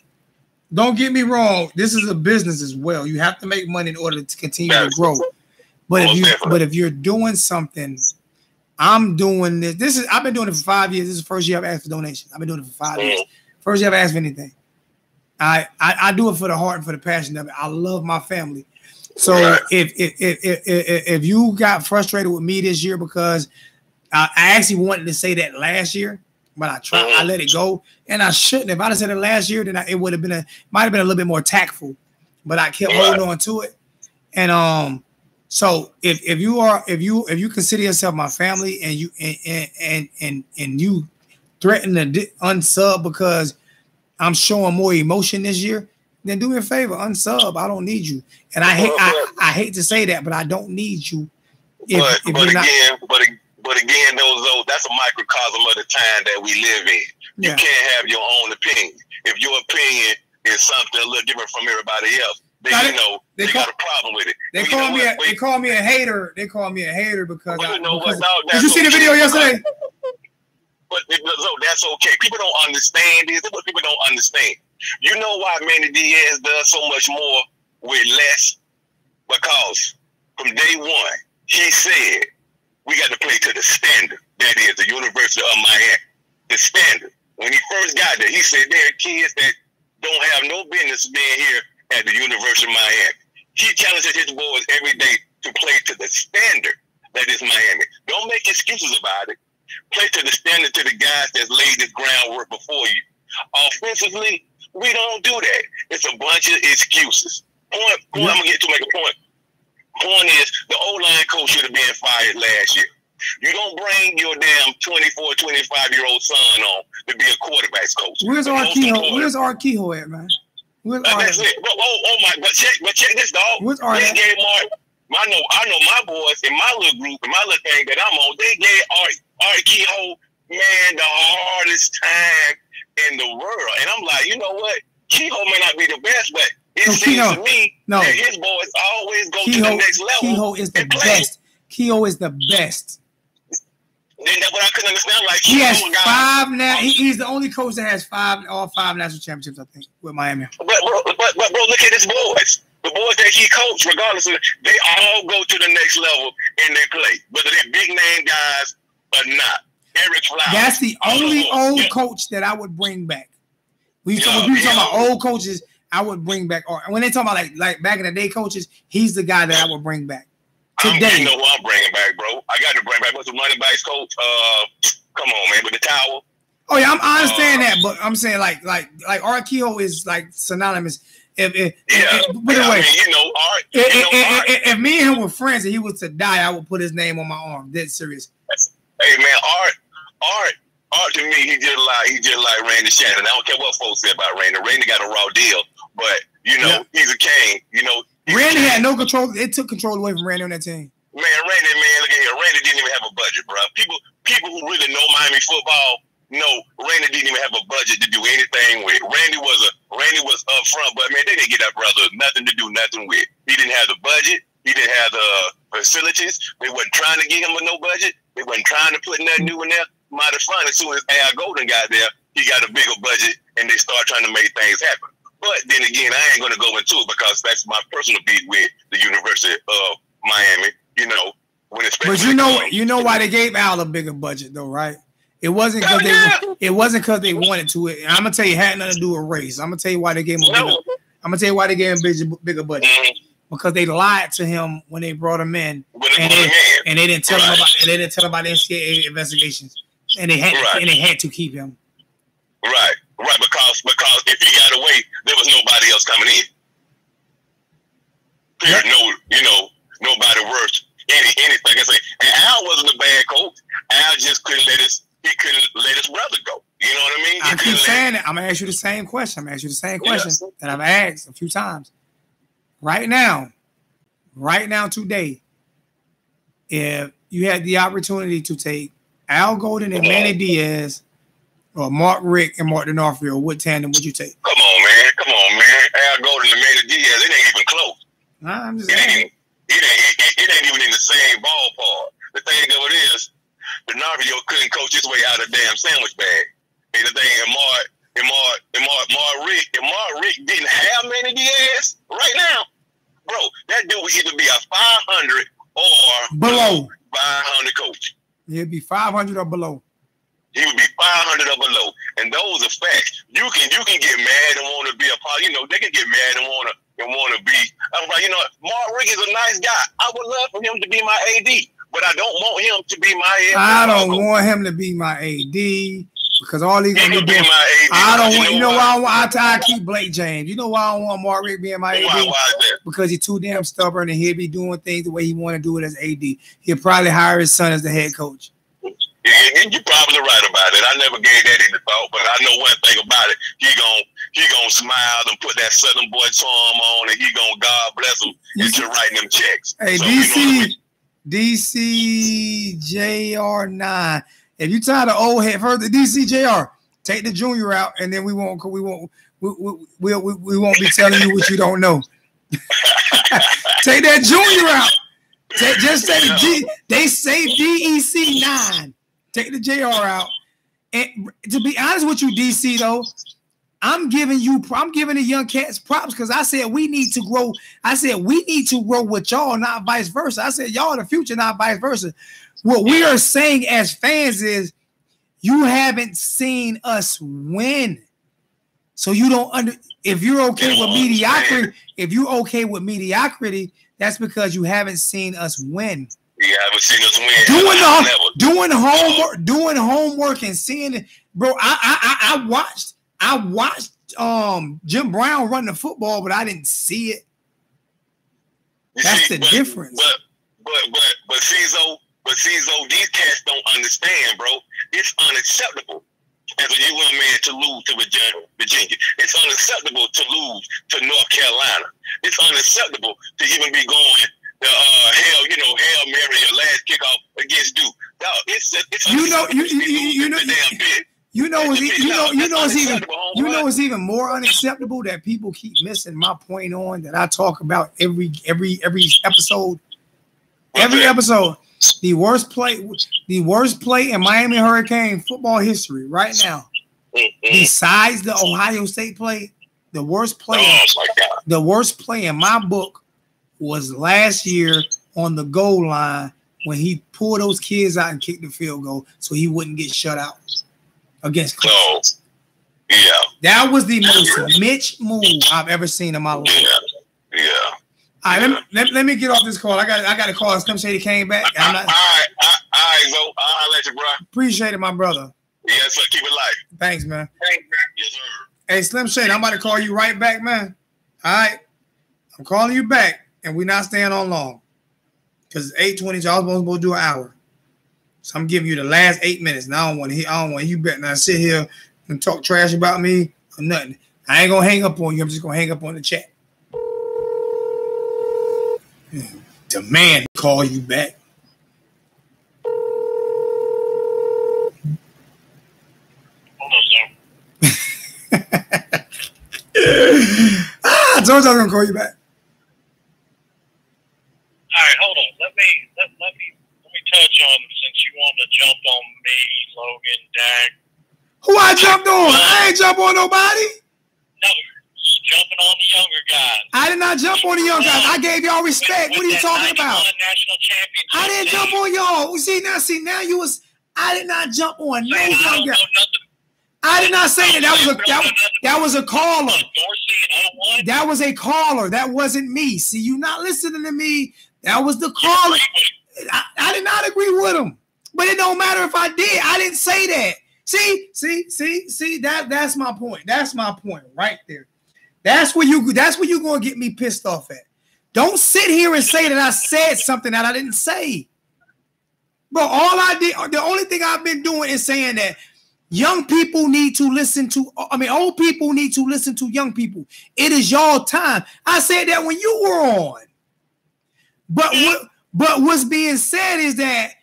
don't get me wrong. This is a business as well. You have to make money in order to continue to grow. But if you but if you're doing something, I'm doing this. This is I've been doing it for five years. This is the first year I've asked for donations. I've been doing it for five years. Mm. First year I've asked for anything. I, I I do it for the heart and for the passion of it. I love my family. So Right. if, if, if if if if you got frustrated with me this year because I, I actually wanted to say that last year, but I tried I let it go, and I shouldn't. If I'd have said it last year, then I, it would have been a might have been a little bit more tactful. But I kept holding on to it, and um, so if if you are if you if you consider yourself my family and you and and and and, and you threaten to di- unsub because I'm showing more emotion this year, then do me a favor, unsub. I don't need you. And I hate I, I hate to say that, but I don't need you. If, but if but you're not, again, but but again, those those that's a microcosm of the time that we live in. You yeah, can't have your own opinion. If your opinion is something a little different from everybody else, then you know They they, call- got a problem with it. they You call me a, what? they call me a hater. They call me a hater because, Well, I, you know what, because dog, did you see the video yesterday? But it- so that's okay. People don't understand this. That's what people don't understand. You know why Manny Diaz does so much more with less? Because from day one, he said we got to play to the standard. That is the University of Miami. The standard. When he first got there, he said there are kids that don't have no business being here at the University of Miami. He challenges his boys every day to play to the standard that is Miami. Don't make excuses about it play to the standard to the guys that laid this groundwork before you. Offensively, we don't do that. It's a bunch of excuses. Point, point I'm gonna get to make a point. Point is the O line coach should have been fired last year. You don't bring your damn 24, 25 year old son on to be a quarterback's coach. Where's our Kehoe? Where's our Kehoe at, man? Where's uh, our that's it. But, oh, oh my! But check, but check this, dog. Where's our They gave. I know, I know my boys in my little group, in my little thing that I'm on. They gave Art, Art Kehoe, man, the hardest time in the world. And I'm like, you know what? Kehoe may not be the best, but it No, seems Kehoe- to me no. that his boys always go to the Kehoe, next level. Kehoe is the best. Kehoe is the best. Then that's what I couldn't understand. Like He has Kehoe five now. He, he's the only coach that has five, all five national championships, I think, with Miami. But bro, but, but bro, look at his boys. The boys that he coached, regardless of, they all go to the next level in their play, whether they're big name guys or not. Eric Flowers. That's the only old yeah. coach that I would bring back. We Yeah, talk, we talking about old coaches. I would bring back, or when they talk about like like back in the day coaches, he's the guy that I would bring back I don't you know who I'm bringing back, bro. I got to bring back what's the running backs coach. Uh, come on, man, with the tower. Oh yeah, I'm, I understand Uh, that, but I'm saying like like like Art Kehoe is like synonymous. If, if, Yeah, if, if- the I way, mean, you know, Art. if, You know, if- Art. if- if me and him were friends and he was to die, I would put his name on my arm. Dead serious. Hey man, Art, Art, Art to me, he just like he just like Randy Shannon. I don't care what folks say about Randy. Randy got a raw deal, but you know he's a king. You know, Randy had no control. It took control away from Randy on that team. Man, Randy, man, look at here. Randy didn't even have a budget, bro. People, people who really know Miami football know Randy didn't even have a budget to do anything with. Randy was a Randy was up front, but man, they didn't get that brother nothing to do nothing with. He didn't have the budget. He didn't have the uh, facilities. They wasn't trying to get him with no budget. They wasn't trying to put nothing new in there. Might have fun as soon as Al Golden got there, he got a bigger budget, and they start trying to make things happen. But then again, I ain't going to go into it because that's my personal beat with the University of Miami. You know, when it's But you know, you know why they gave Al a bigger budget though, right? It wasn't because they it wasn't because they wanted to. It. I'm gonna tell you, it had nothing to do with race. I'm gonna tell you why they gave him. A bigger, No. I'm gonna tell you why they gave him bigger, bigger budget. Mhm. because they lied to him when they brought him in, and they, and they didn't tell him about and they didn't tell him about the NCAA investigations, and they had Right. and they had to keep him. Right, right, because because if he got away, there was nobody else coming in. Period. No, you know, nobody worse any anything. I say, and Al wasn't a bad coach. Al just couldn't let his he couldn't let his brother go. You know what I mean? I keep saying it. I'm gonna ask you the same question. I'm gonna ask you the same question that I've asked a few times. Right now, right now, today, if you had the opportunity to take Al Golden and Manny uh-huh. Diaz, or Mark Richt and Mark D'Onofrio, what tandem would you take? Come on, man. Come on, man. Al Golden and Manny Diaz, it ain't even close. Nah, I'm just It ain't, saying. it, ain't, it, it ain't even in the same ballpark. The thing of it is, D'Onofrio couldn't coach his way out of a damn sandwich bag. And the thing, and Mark, and Mark, and Mark, Mark Richt, and Mark Richt didn't have Manny Diaz right now. Bro, that dude would either be a 500 or Below. 500 coach. It'd be 500 or below. He would be 500 or below. And those are facts. You can you can get mad and want to be a part. You know, they can get mad and want to and want to be. I'm like, you know, Mark Richt is a nice guy. I would love for him to be my AD, but I don't want him to be my head I don't want him to be my AD because all he's He gonna be my AD. I don't want. You know what? why I want? I, I keep Blake James. You know why I don't want Mark Richt being my Why, AD? why is that? because he's too damn stubborn and he'll be doing things the way he want to do it as AD. He'll probably hire his son as the head coach. Yeah, yeah, You're probably right about it. I never gave that any thought, but I know one thing about it. He gon' he gonna smile and put that Southern boy charm on, and he gonna God bless him You into see- writing them checks. Hey, So, you know I mean? DC, DCJR9. If you tired of old head further, DCJR, take the junior out, and then we won't we won't we, we, we, we, we won't be telling you what you don't know. take that junior out. Take, just say the G. They say DEC nine. Take the JR out. And to be honest with you, DC though, I'm giving you, I'm giving the young cats props because I said we need to grow. I said we need to grow with y'all, not vice versa. I said y'all the future, not vice versa. What we are saying as fans is you haven't seen us win. So you don't under if you're okay with mediocrity, if you're okay with mediocrity, that's because you haven't seen us win. You haven't seen us win. Doing the doing homework, doing homework and seeing it, bro. I I I, I watched I watched um Jim Brown run the football, but I didn't see it. You That's see, the but- difference. But but but but Caesar, but Caesar, these cats don't understand, bro. It's unacceptable as a UM man to lose to Virginia. Virginia. It's unacceptable to lose to North Carolina. It's unacceptable to even be going the uh, hell, you know, hell Mary your last kickoff against Duke. No, it's it's You know- you- to you- you know- damn bit. You know, it's, you know, you know, it's even you know it's even more unacceptable that people keep missing my point on that I talk about every every every episode. Every episode. The worst play the worst play in Miami Hurricane football history right now. Besides the Ohio State play, the worst play Oh my God. the worst play in my book was last year on the goal line when he pulled those kids out and kicked the field goal so he wouldn't get shut out against Clemson. No. Yeah. That was the most Mitch move I've ever seen in my life. Yeah. Yeah. All right, let me, let, let me get off this call. I got I got a call. Slim Shady came back. I'm all not, right, all right, Zo. I'll let you, bro. appreciate it, my brother. Yes, sir. Keep it light. Thanks, man. Yes, sir. Hey, Slim Shady, I'm about to call you right back, man. All right, I'm calling you back, and we're not staying on long because it's 8:20. Y'all supposed to do an hour, so I'm giving you the last eight minutes. Now I don't want to hear. I don't want you bet now sit here and talk trash about me or nothing. I ain't gonna hang up on you. I'm just gonna hang up on the chat. Demand call you back. Ah, I told you I was gonna call you back. All right, hold on. Let me let, let me let me touch on since you want to jump on me, Logan, Dak. Who I jumped on? I ain't jump on nobody. No, jumping on the younger guys. I did not jump on the young guys. I gave y'all respect. What are you talking about? National championship. I didn't jump on y'all. See now, see now you was. I did not jump on no So young guy. I did not say that. That was a that, that was a caller. Dorsey and 01. That was a caller. That wasn't me. See, you not listening to me. That was the caller. I, I did not agree with him. But it don't matter if I did. I didn't say that. See, see, see, see, that that's my point. That's my point right there. That's where you that's where you're gonna get me pissed off at. Don't sit here and say that I said something that I didn't say. Bro, all I did, the only thing I've been doing is saying that young people need to listen to, I mean, old people need to listen to young people. It is y'all time. I said that when you were on. But what but what's being said is that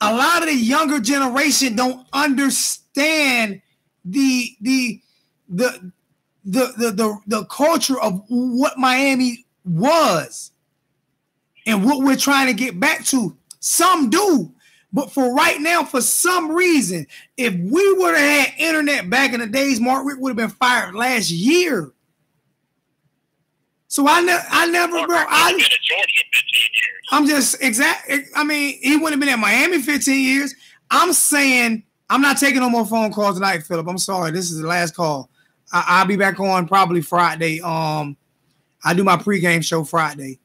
a lot of the younger generation don't understand the the the the the the, the culture of what Miami was and what we're trying to get back to. Some do, but for right now, for some reason, if we would have had internet back in the days, Mark Richt would have been fired last year. So I never, I never, bro. I, at Georgia 15 years. I'm just exact. I mean, he wouldn't have been at Miami 15 years. I'm saying I'm not taking no more phone calls tonight, Philip. I'm sorry. This is the last call. I, I'll be back on probably Friday. Um, I do my pregame show Friday.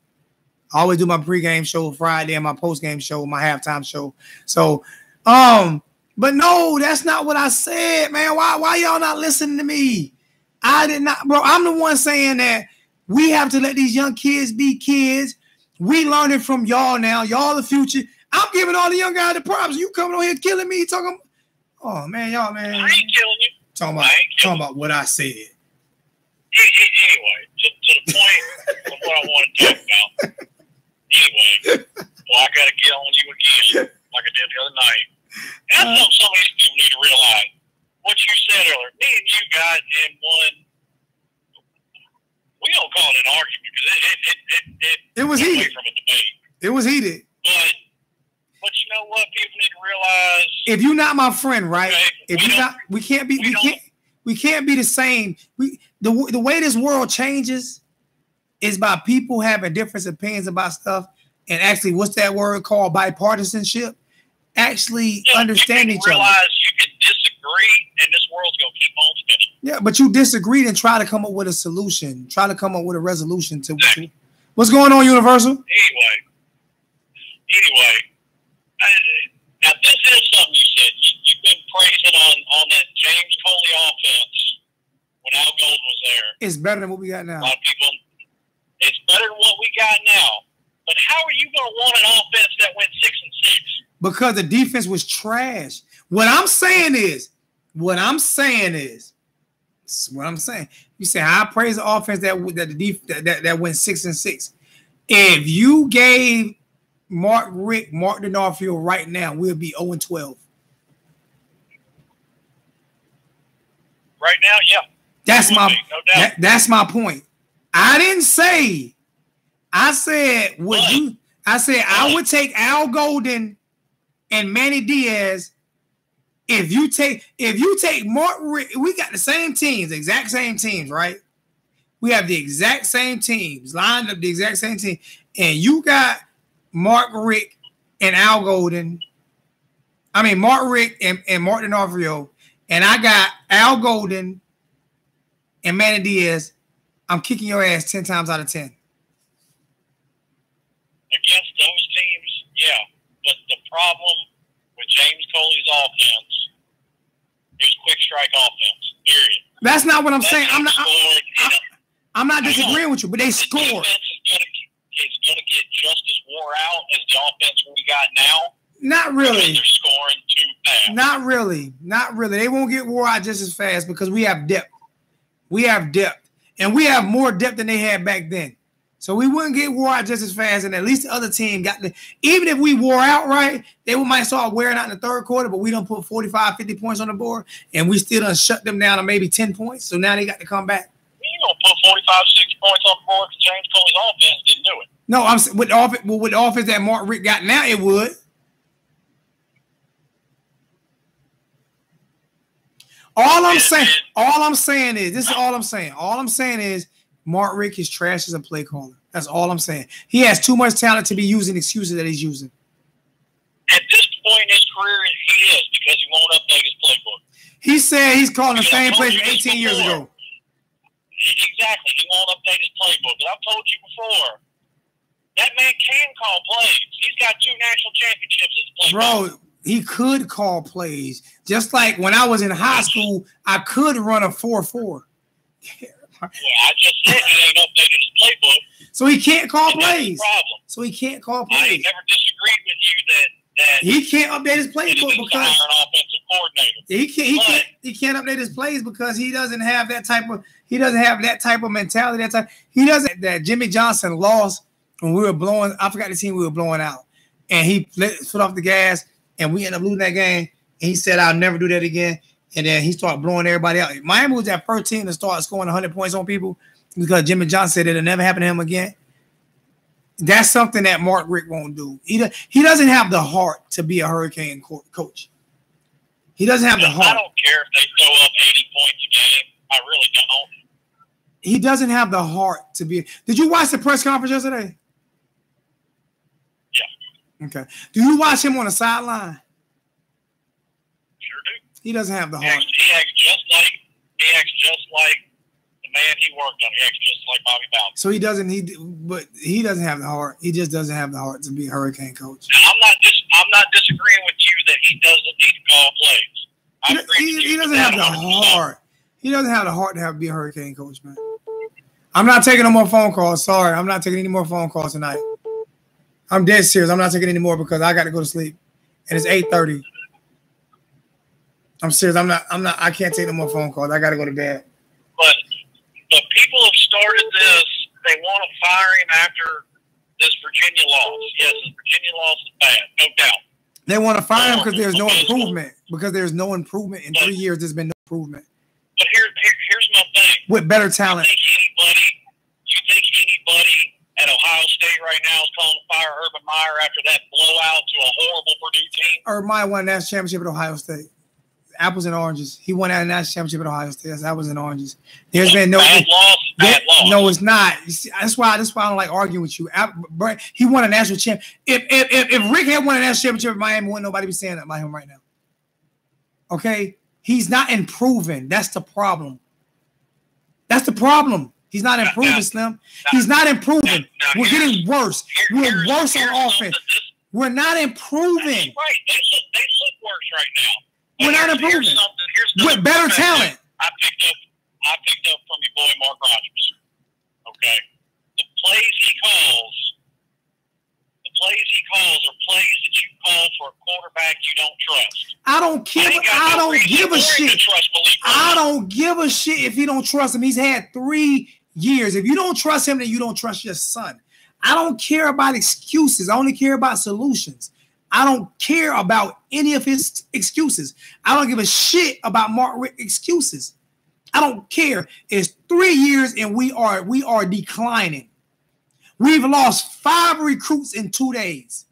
I always do my pregame show Friday and my postgame show, my halftime show. So, um, but no, that's not what I said, man. Why, why y'all not listening to me? I did not, bro. I'm the one saying that we have to let these young kids be kids. We learning from y'all now. Y'all the future. I'm giving all the young guys the props. You coming on here killing me, talking. Oh man, y'all man, I ain't killing you. talking about talking about what I said. Anyway, to, to the point of what I want to talk about. Anyway, well, I got to get on you again, like I did the other night. And that's uh, something some of these people need to realize. What you said earlier, me and you got in one. We don't call it an argument because it it it it, it, It was heated. from a debate. It was heated. But but you know what? People need to realize. If you're not my friend, right? Okay, If you don't- we can't be. we We can't. We can't be the same. We the the way this world changes is by people having different opinions about stuff, and actually, what's that word called? Bipartisanship. Actually, Yeah, understand each can other. realize you can disagree, and this world's gonna keep on spinning. Yeah, but you disagreed and try to come up with a solution. Try to come up with a resolution to to- what's going on, Universal. Anyway, anyway, I, now this is something you said. You, you've been praising on on that James Coley offense when Al Gold was there. It's better than what we got A now. lot of people, it's better than what we got now. But how are you going to want an offense that went six and six? because the defense was trash. What I'm saying is, what I'm saying is, what I'm saying. You say I praise the offense that that the def, that, that that went six and six. If you gave Mark Richt Mark D'Onofrio right now, we'll be 0 and 12. Right now, yeah. That's my be, no that, that's my point. I didn't say. I said would you? I said I would take Al Golden and Manny Diaz. If you take if you take Mark, we got the same teams, exact same teams, right? We have the exact same teams lined up, the exact same team, and you got Mark Richt and Al Golden. I mean Mark Richt and, and Martin D'Onofrio, and I got Al Golden and Manny Diaz, I'm kicking your ass 10 times out of 10. against those teams, yeah. But the problem with James Coley's offense is quick strike offense. Period. That's not what I'm That saying. I'm not scored, and I'm not disagreeing with you, but they the scored. defense is gonna get just as wore out as the offense we got now. Not really. They're scoring too fast. Not really. Not really. They won't get wore out just as fast because we have depth. We have depth. And we have more depth than they had back then. So we wouldn't get wore out just as fast. And at least the other team got the even if we wore out right, they might start wearing out in the third quarter, but we don't put 45, 50 points on the board, and we still done shut them down to maybe 10 points. So now they got to come back. You gonna put 45, 60 points on the board because James Coley's offense didn't do it. No, I'm with the offense, well, with the offense that Mark Richt got now, it would. All I'm saying, all I'm saying is this is all I'm saying. All I'm saying is Mark Richt is trash as a play caller. That's all I'm saying. He has too much talent to be using excuses that he's using. At this point in his career, he is because he won't update his playbook. He said he's calling the same plays from 18 years ago. Exactly. He won't update his playbook. And I've told you before, that man can call plays. He's got two national championships as. Bro, he could call plays. Just like when I was in high school, I could run a 4 4. Yeah, I just said he ain't updated his playbook. So he can't call and that's the plays. problem. So he can't call plays. ain't never disagreed with you that that He can't update his playbook because an offensive coordinator. he can't he But- can't he can't update his plays because he doesn't have that type of he doesn't have that type of mentality. That type he doesn't that Jimmy Johnson lost when we were blowing. I forgot the team we were blowing out, and he let foot off the gas, and we ended up losing that game. And he said, "I'll never do that again." And then he started blowing everybody out. Miami was that first team to start scoring 100 points on people because Jimmy Johnson said it'll never happen to him again. That's something that Mark Richt won't do. He do, he doesn't have the heart to be a Hurricane co- coach. He doesn't have the heart. I don't care if they throw up 80 points a game. I really don't. He doesn't have the heart to be. Did you watch the press conference yesterday? Yeah, Okay. Do you watch him on the sideline? He doesn't have the He heart. acts, he acts just like he acts just like the man he worked on. He acts just like Bobby Bowden. So he doesn't. He but he doesn't have the heart. He just doesn't have the heart to be a Hurricane coach. Now, I'm not dis- I'm not disagreeing with you that he doesn't need to call plays. I He, agree he- with you he doesn't have the heart. He doesn't have the heart to have to be a Hurricane coach, man. I'm not taking no more phone calls. Sorry, I'm not taking any more phone calls tonight. I'm dead serious. I'm not taking any more because I got to go to sleep, and it's 8:30. I'm serious. I'm not. I'm not. I can't take no more phone calls. I got to go to bed. But but people have started this. They want to fire him after this Virginia loss. Yes, this Virginia loss is bad, no doubt. They want to fire him because there's no improvement. Because there's no improvement in three years. There's been no improvement But here, here here's my thing. with better talent. You think anybody? You think anybody at Ohio State right now is calling to fire Urban Meyer after that blowout to a horrible Purdue team? Urban Meyer won a national championship at Ohio State. Apples and oranges. He won a national championship at Ohio State. That's apples and oranges. There's been no. bad loss, bad loss. no, it's not. You see, that's why. That's why I don't like arguing with you. He won a national champ. If if if, if Richt had won a national championship at Miami, wouldn't nobody be saying that about him right now. Okay, he's not improving. That's the problem. That's the problem. He's not improving, Slim. He's not improving. Now, We're getting worse. We're worse on offense. We're not improving Right, they look they look worse right now. We're not improving. with better talent. I picked up I picked up from your boy Mark Rogers. Okay. The plays he calls the plays he calls are plays that you call for a quarterback you don't trust. I don't care. I no don't give a for him to shit. trust I don't give a shit if you don't trust him. He's had three years. If you don't trust him, then you don't trust your son. I don't care about excuses. I only care about solutions. I don't care about any of his excuses. I don't give a shit about Mark Richt excuses. I don't care. It's three years and we are we are declining. We've lost five recruits in two days.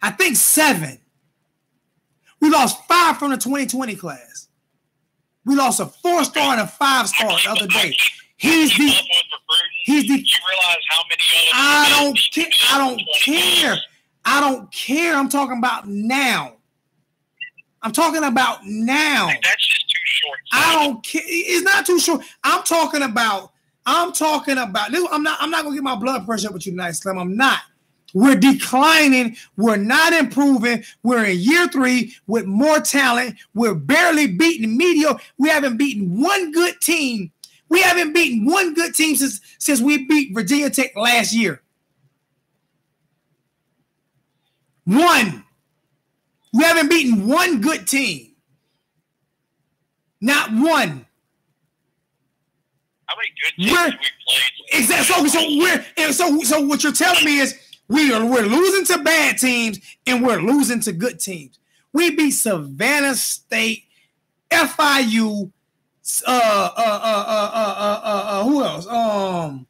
I think seven. We lost five from the 2020 class. We lost a four star and a five star the other day. He's the up with recruiting. he's the you realize how many I don't care. I don't care. I don't care. I'm talking about now. I'm talking about now. That's just too short. I don't care. It's not too short. I'm talking about. I'm talking about. This, I'm not. I'm not gonna get my blood pressure up with you tonight, Slim. I'm not. We're declining. We're not improving. We're in year three with more talent. We're barely beating media. We haven't beaten one good team. We haven't beaten one good team since since we beat Virginia Tech last year. One. You haven't beaten one good team. Not one. How many good teams we're, we played? Exactly. So, so we're and so so what you're telling me is we are we're losing to bad teams and we're losing to good teams. We beat Savannah State, FIU, uh uh uh, uh, uh, uh, uh, uh, who else? Um,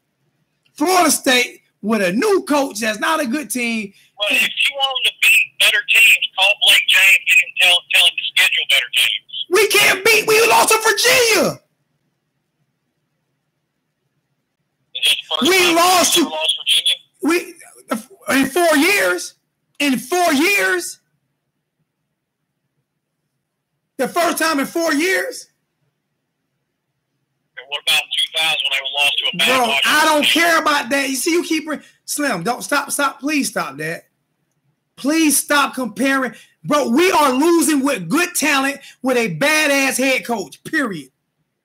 Florida State with a new coach that's not a good team. Well, if you want them to beat better teams, call Blake James, get him tell, tell him to schedule better teams. We can't beat. We lost to Virginia. Is this the first We lost to- lost Virginia. We in four years. In four years. The first time in four years? And what about 2000 when they lost to a bad Bro, I don't care about that. You see, you keep Slim. Don't stop, stop. Please stop that. Please stop comparing. Bro, we are losing with good talent with a badass head coach. Period.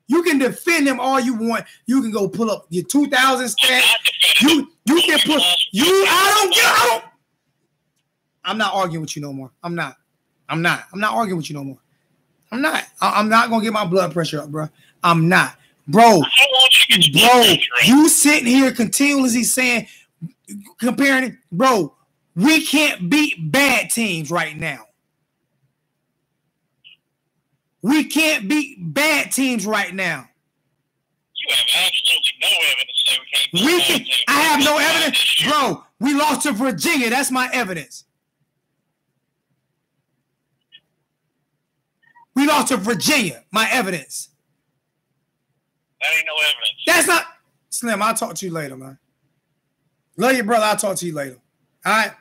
You can defend him all you want. You can go pull up your 2000 I'm stats. You you can put you. I don't get. I don't. I'm not arguing with you no more. I'm not. I'm not. I'm not arguing with you no more. I'm not. I, am not gonna get my blood pressure up, bro. I'm not, bro. I don't want you to get your Bro, blood pressure up. you sitting here continuously saying, comparing bro. We can't beat bad teams right now. We can't beat bad teams right now. You have absolutely no evidence we can't We can. teams. I have no evidence, bro. We lost to Virginia. That's my evidence. We lost to Virginia. My evidence. That ain't no evidence. That's not Slim. I'll talk to you later, man. Love you, brother. I'll talk to you later. All right.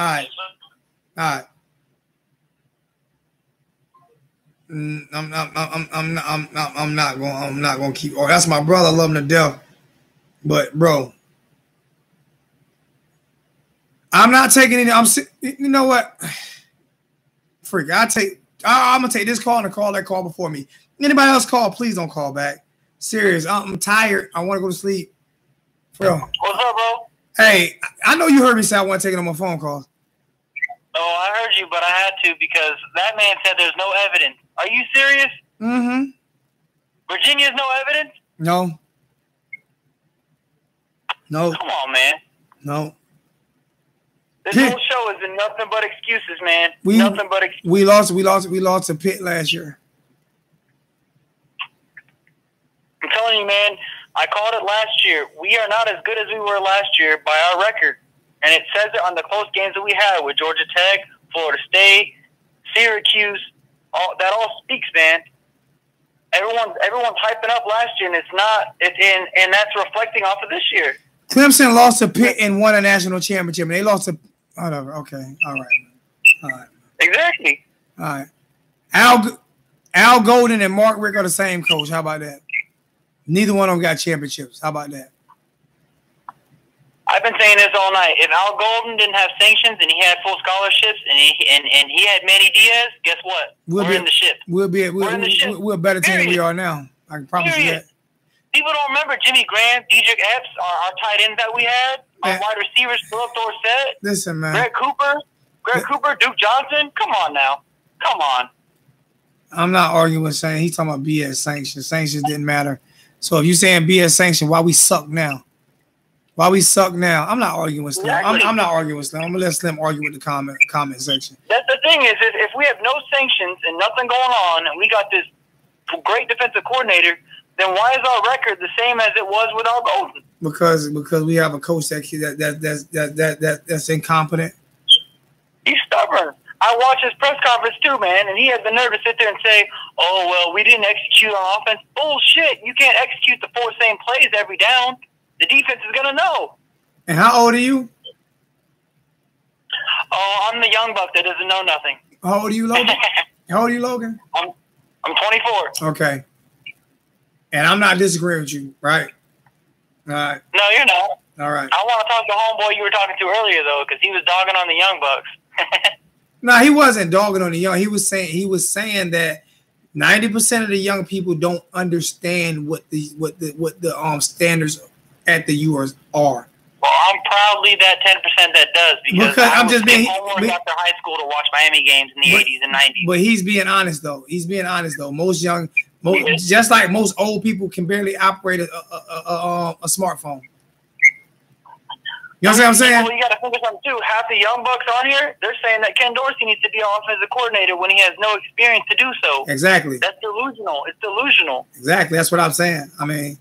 All right. All right. Mm, I'm, I'm, I'm, I'm, not, I'm, not, I'm not going. I'm not going to keep. Oh, that's my brother. I love him to death. But bro, I'm not taking any. I'm. You know what? Freak. I take. I, I'm gonna take this call and a call that call before me. Anybody else call? Please don't call back. Serious. I'm tired. I want to go to sleep. Bro. What's up, bro? Hey, I know you heard me say I wasn't taking on my phone calls. Oh, I heard you, but I had to because that man said there's no evidence. Are you serious? Mm-hmm. Virginia's no evidence? No. No. Come on, man. No. This Yeah. whole show has been nothing but excuses, man. We- nothing but excuses. We lost. We lost. We lost to Pitt last year. I'm telling you, man. I called it last year. We are not as good as we were last year by our record, and it says it on the close games that we had with Georgia Tech, Florida State, Syracuse. All that all speaks, man. Everyone, everyone's hyping up last year, and it's not. It, and and that's reflecting off of this year. Clemson lost to Pitt and won a national championship. And they lost to whatever. Okay. All right. All right. Exactly. All right. Al Al Golden and Mark Richt are the same coach. How about that? Neither one of them got championships. How about that? I've been saying this all night. If Al Golden didn't have sanctions and he had full scholarships and he and, and he had Manny Diaz, guess what? We'll We're be- in the ship. We'll be we're, We're in the ship. we're, a better team than we are now. I can promise you that. People don't remember Jimmy Graham, Dedrick Epps, our, our tight ends that we had, our wide receivers, Phillip Dorsett, Listen, man. Greg Cooper, Greg Cooper, Duke Johnson. Come on now. Come on. I'm not arguing with saying he's talking about BS sanctions. Sanctions didn't matter. So if you're saying BS sanction, why we suck now? Why we suck now? I'm not arguing with Slim. I'm, I'm not arguing with Slim. I'm gonna let Slim argue with the comment comment section. That's the thing is, if, if we have no sanctions and nothing going on, and we got this great defensive coordinator, then why is our record the same as it was with Al Golden? Because because we have a coach that that that that that, that, that that's incompetent. He's stubborn. I watched his press conference too, man, and he had the nerve to sit there and say, "Oh well, we didn't execute on offense." Bullshit! You can't execute the four same plays every down. The defense is gonna know. And how old are you? Oh, I'm the young buck that doesn't know nothing. How old are you, Logan? How old are you, Logan? I'm I'm 24. Okay. And I'm not disagreeing with you, right? All right. No, you're not. All right. I want to talk to the homeboy you were talking to earlier though, because he was dogging on the young bucks. No, he wasn't dogging on the young. He was saying he was saying that ninety percent of the young people don't understand what the what the what the um standards at the URs are. well, I'm proudly that 10% that does because, Because I'm just being- homework be- after high school to watch Miami games in the But- 80s and 90s. But he's being honest though. He's being honest though. Most young, most, just like most old people can barely operate a a, a, a, a smartphone. You know what I'm saying? Well, you got to think of something too. Half the young bucks on here, they're saying that Ken Dorsey needs to be our offensive coordinator when he has no experience to do so. Exactly. That's delusional. It's delusional. Exactly. That's what I'm saying. I mean,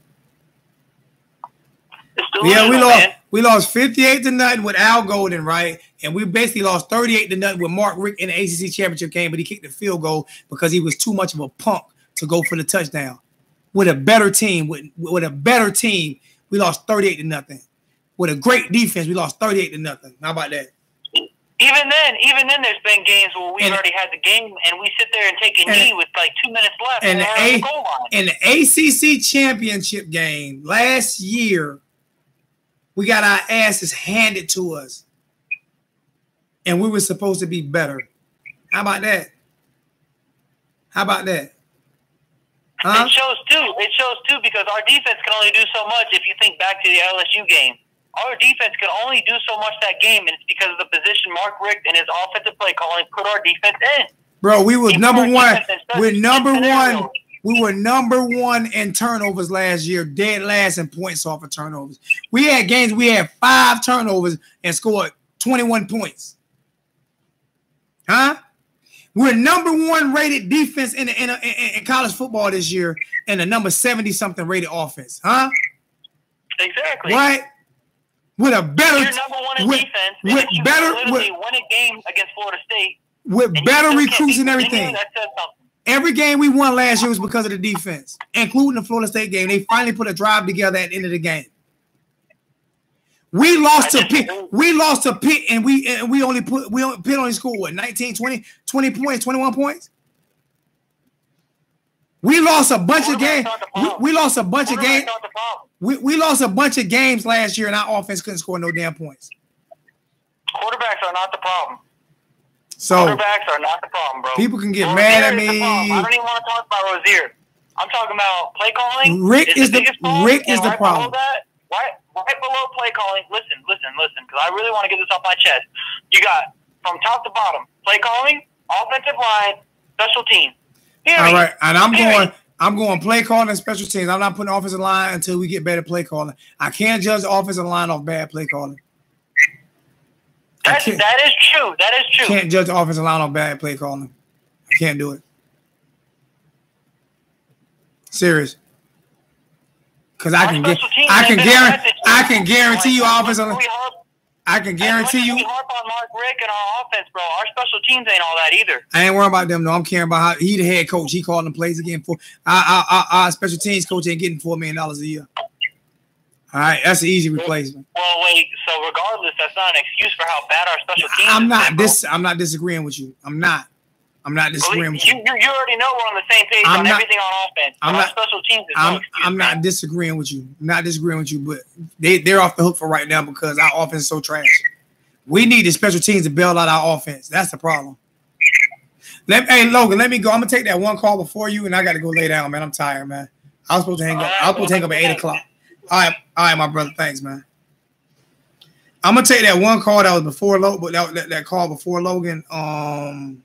yeah, we lost. man. We lost 58 to nothing with Al Golden, right? And we basically lost 38 to nothing with Mark Richt in the ACC championship game, but he kicked the field goal because he was too much of a punk to go for the touchdown. With a better team, with, with a better team, we lost 38 to nothing. With a great defense, we lost 38 to nothing. How about that? Even then, even then, there's been games where we've And- already had the game, and we sit there and take a And- knee with like two minutes left, and and, the A- the goal line. In the ACC championship game last year, we got our asses handed to us, and we were supposed to be better. How about that? How about that? Huh? It shows too. It shows too because our defense can only do so much. If you think back to the LSU game, our defense can only do so much that game, and it's because of the position Mark Richt and his offensive play calling put our defense in. Bro, we was number one. We're number one. We were number one in turnovers last year, dead last in points off of turnovers. We had games, we had five turnovers and scored 21 points. Huh? We're number one rated defense in, in, in, in college football this year and the number 70 something rated offense. Huh? Exactly. Right? With a better You're number one in with, defense. with better with, win a game against Florida State. with better recruits and everything. That says something. Every game we won last year was because of the defense, including the Florida State game. They finally put a drive together at the end of the game. We lost to Pitt. We lost to Pitt, and we and we only put we only, Pitt only scored what 19, 20, 20 points, 21 points. We lost a bunch of games. We, we lost a bunch of games. not the problem. We, we lost a bunch of games last year, and our offense couldn't score no damn points. Quarterbacks are not the problem. So Quarterbacks are not the problem, bro. People can get Rosier mad at is me. I don't even want to talk about Rosier. I'm talking about play calling. Richt is the- biggest problem, Richt is the right problem. Below that, right, right below play calling. Listen, listen, listen, because I really want to get this off my chest. You got from top to bottom play calling, offensive line, special team. Period. all right, and I'm Period. going. I'm going play calling and special teams. I'm not putting offensive line until we get better play calling. I can't judge the offensive line off bad play calling. I That's, can't- that is true. That is true. Can't judge the offensive line on bad play calling. I can't do it. Serious. Cause I can get, I can guarantee. I can guarantee you offensive. I can guarantee you. We harp on Mark Richt and our offense, bro. Our special teams ain't all that either. I ain't worrying about them. No, I'm caring about how he the head coach. He calling the plays again for our, our, our, our special teams coach ain't getting four million dollars a year. All right, that's an easy replacement. Well, wait. So regardless, that's not an excuse for how bad our special teams. I'm not this. I'm not disagreeing with you. I'm not. I'm not disagreeing you, with you. you, you already know we're on the same page I'm on not- everything on offense. I'm Our not- special teams is I'm excuse, I'm not disagreeing with you. I'm not disagreeing with you, but they they're off the hook for right now because our offense is so trash. We need the special teams to bail out our offense. That's the problem. Let hey Logan, let me go. I'm gonna take that one call before you, and I got to go lay down, man. I'm tired, man. I was supposed to hang up. I was supposed to hang up at eight o'clock. All right, all right, my brother. Thanks, man. I'm gonna take that one call that was before Logan, but that, that, that call before Logan. Um,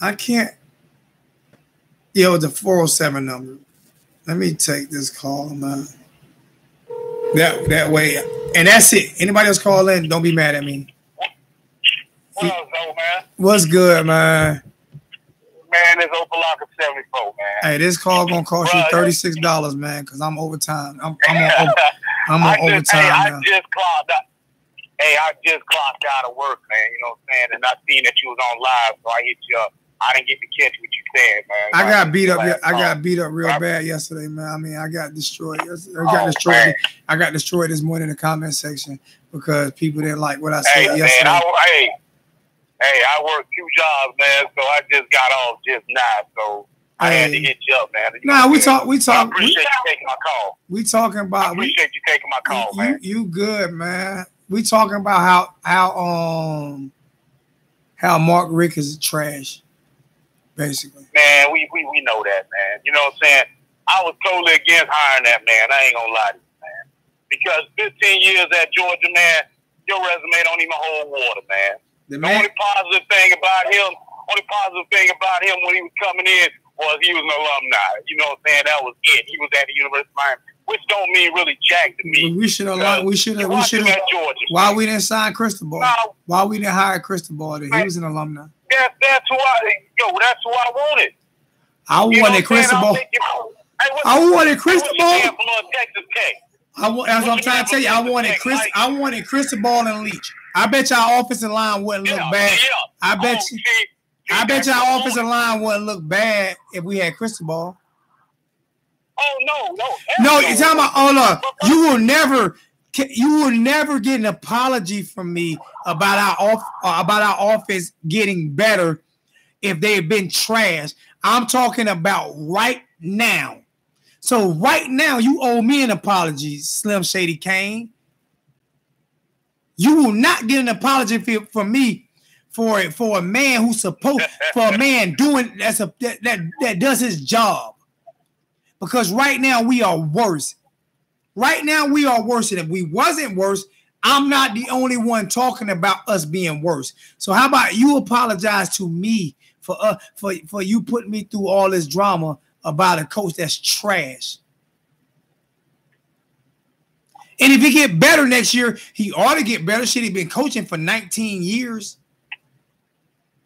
I can't. Yeah, it was a 407 number. Let me take this call, man. That that way, and that's it. Anybody else call in? Don't be mad at me. What up, though, man? What's good, man? Man, it's Opa-locka 74, man. Hey, this call gonna cost you thirty six dollars, man, because I'm overtime. I'm I'm on, over, I'm on just, hey, overtime I just clocked out. Hey, I just clocked out of work, man. You know what I'm saying? And I seen that you was on live, so I hit you up. I didn't get to catch what you said, man. I got beat up. last I got beat up real bad yesterday, man. I mean, I got destroyed. I got Oh, destroyed. man. I got destroyed this morning in the comment section because people didn't like what I Hey, said man, yesterday. I, hey, hey, I work two jobs, man, so I just got off just now, so I had to hit you up, man. You Nah, we talk. We I talk. We, appreciate you taking my call. we talking I about. We, appreciate you taking my call, you, man. you good, man. We talking about how how um how Mark Richt is trash, basically. Man, we, we, we know that, man. You know what I'm saying? I was totally against hiring that man. I ain't gonna lie to you, man. Because 15 years at Georgia, man, your resume don't even hold water, man. The The only positive thing about him, only positive thing about him when he was coming in was he was an alumni. You know what I'm saying? That was it. He was at the University of Miami, which don't mean really jack to me. we should have. We should have. We should have. Why we didn't sign Cristobal? No. Why we didn't hire Crystal Cristobal? He was an alumni. That, that's who I, yo, that's who I wanted. I You wanted what I'm? Cristobal. I'm thinking, hey, what's- I wanted what's your Cristobal. man from Texas Tech? I want. That's what I'm trying to tell you. I wanted Chris. I wanted Cristobal and Leach. I bet y'all offensive line wouldn't look Yeah, bad. yeah. I bet Oh, you. I bet y'all offensive line wouldn't look bad if we had Crystal Ball. Oh no, no, No, you talking about hold on. You will never. You will never get an apology from me about our off uh, about our offense getting better if they've been trash. I'm talking about right now. So right now, you owe me an apology, Slim Shady Cane. You will not get an apology for- from me for it for a man who's supposed for a man doing that's a that, that that does his job. Because right now we are worse. Right now we are worse. And if we wasn't worse, I'm not the only one talking about us being worse. So how about you apologize to me for uh for, for you putting me through all this drama about a coach that's trash. And if he get better next year, he ought to get better. Shit, he been coaching for 19 years.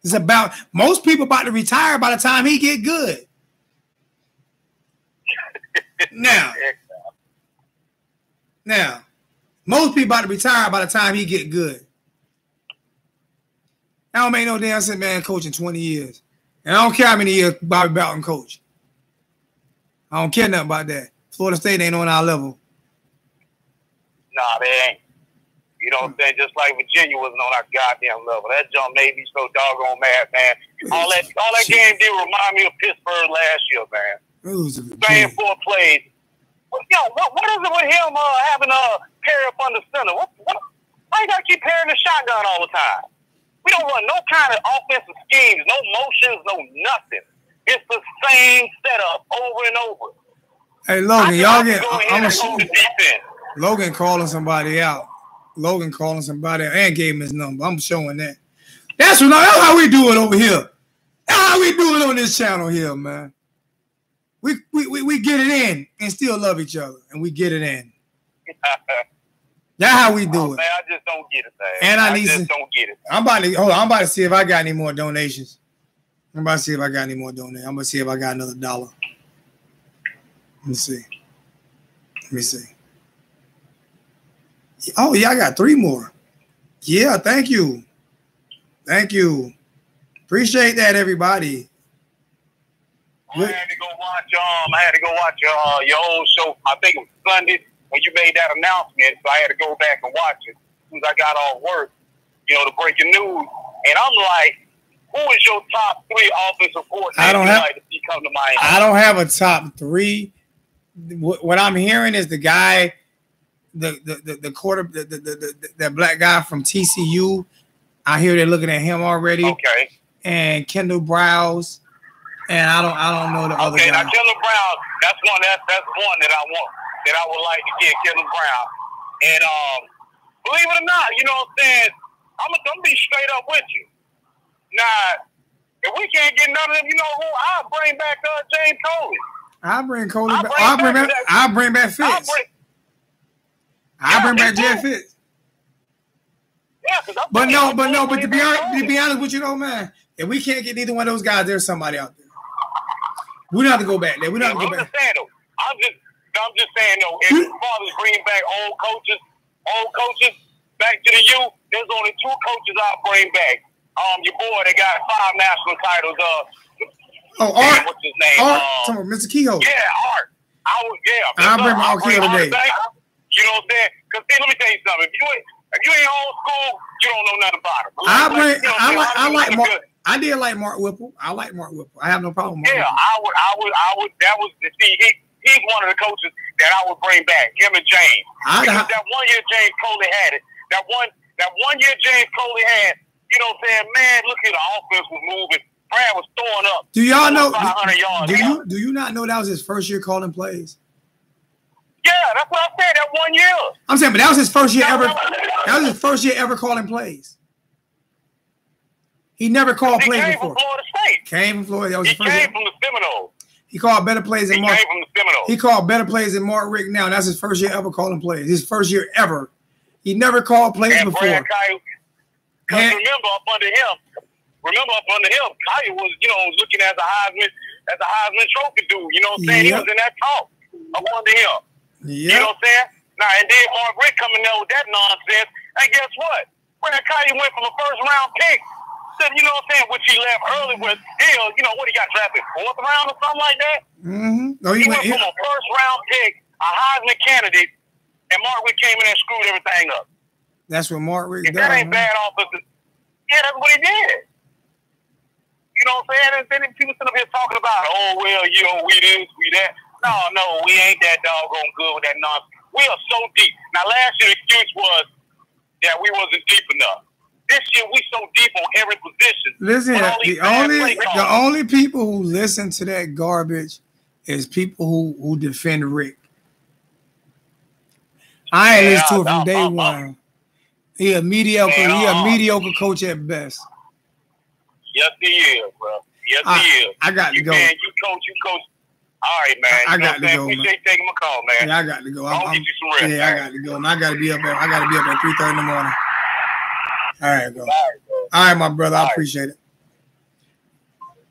It's about most people about to retire by the time he get good. Now, now, most people about to retire by the time he get good. I don't make no damn sense, man, coaching 20 years. And I don't care how many years Bobby Bowden coach. I don't care nothing about that. Florida State ain't on our level. Nah, they ain't. You know what I'm saying? Just like Virginia wasn't on our goddamn level. That jump made me so doggone mad, man. All that all that game did remind me of Pittsburgh last year, man. Playing four plays. What, yo, what, what is it with him uh, having a pair up under center? What, what, why you gotta keep pairing the shotgun all the time? We don't run no kind of offensive schemes, no motions, no nothing. It's the same setup over and over. Hey Logan, y'all get I'm gonna defense. Logan calling somebody out. Logan calling somebody out and gave him his number. I'm showing that. That's what that's how we do it over here. That's how we do it on this channel here, man. We we, we, we get it in and still love each other, and we get it in. That's how we do Oh, it. man, I just don't get it, man. And I I need just some- don't get it. I'm about to hold on. I'm about to see if I got any more donations. I'm about to see if I got any more donations. I'm gonna see if I got another dollar. Let me see. Let me see. Oh yeah, I got three more. Yeah, thank you. Thank you. Appreciate that, everybody. I had to go watch um I had to go watch your uh, your old show. I think it was Sunday when you made that announcement. So I had to go back and watch it as soon as I got off work. You know, the breaking news. And I'm like, who is your top three offensive I don't have- like to come to Miami? I don't have a top three. What, what I'm hearing is the guy, the the the, the quarter, the, the, the, that black guy from TCU. I hear they're looking at him already, Okay. and Kendal Briles, and I don't I don't know the other Okay, guy. now Kendall Brown, that's one that's that's one that I want that I would like to get Kendall Brown. And um believe it or not, you know what I'm saying, I'm gonna, I'm gonna be straight up with you. Now, if we can't get none of them, you know who? I'll bring back uh, James Coley. I'll bring Coley. I'll back. bring I'll bring back back. I'll bring back I'll Fitz. bring, I'll bring back Jeff. Fitz. yeah, But no, but no, but to be honest, to be honest with you, though, man, if we can't get either one of those guys, there's somebody out there. We don't have to go back there. We don't have to go back. saying though. I'm just, I'm just saying though. If You- fathers bring back old coaches, old coaches back to the U, there's only two coaches I'll bring back. Um, your boy, they got five national titles. Uh, Oh, Art, what's his name? Art, Um, Mr. Kehoe. yeah, Art. I would, yeah. I'll bring my Kehoe today. back. You know what I'm saying? Because see, let me tell you something. If you ain't, if you ain't old school, you don't know nothing about it. I bring. you know, I like. I a lot of like Mark. good. I did like Mark Whipple. I like Mark Whipple. I have no problem. With Mark Yeah, Whipple. I would, I would, I would. That was the see. He, he's one of the coaches that I would bring back. Him and James. I'd Because ha- that one year James Coley had it. That one, that one year James Coley had. You know what I'm saying? Man, look at the offense was moving. Brad was throwing up. Do y'all know? 500 yards. Do you do you not know that was his first year calling plays? Yeah, that's what I said. That one year. I'm saying, but that was his first year ever. That was his first year ever calling plays. He never called He plays came before. from Florida State. Came from Florida. That was He came year. from the Seminoles. He called better plays He than Mark. came from the Seminoles. He called better plays than Mark Richt now. That's his first year ever calling plays. His first year ever. He never called plays and before. Brad Kaaya. Because And- remember up under him, remember up under him, Kaaya was, you know, looking as a Heisman, as a Heisman Trophy dude. You know what I'm saying? Yep. He was in that talk up under him. You know what I'm saying? Now and then Mark Richt coming there with that nonsense. And guess what? Brad Kaaya went from a first round pick to, you know what I'm saying, which he left early with hell, you know what he got drafted fourth round or something like that? Mm-hmm. No, he He went. went from a first round pick, a Heisman candidate, and Mark Richt came in and screwed everything up. That's what Mark Richt If does. that ain't man. bad offensive, yeah, that's what he did. You know what I'm saying? And then people sitting up here talking about, oh well, you know, we this, we that. No, no, we ain't that doggone good with that nonsense. We are so deep. Now last year the excuse was that we wasn't deep enough. This year we so deep on every position. Listen, the only the only people who listen to that garbage is people who who defend Richt. I ain't Yeah, listened to it from I'm- day I'm- one. He a mediocre. Man, he a uh-uh. mediocre coach at best. Yes, he is, bro. Yes, I- he is. I got to you go. man, you coach, you coach. All right, man. I got to go, man. Appreciate taking my call, man. Yeah, I got to go. I'll I'm, get I'm- you some rest. yeah, I got to go. And I got to be up. At, I got to be up at three thirty in the morning. All right, go. All right, bro. All right, my brother. I All right. appreciate it.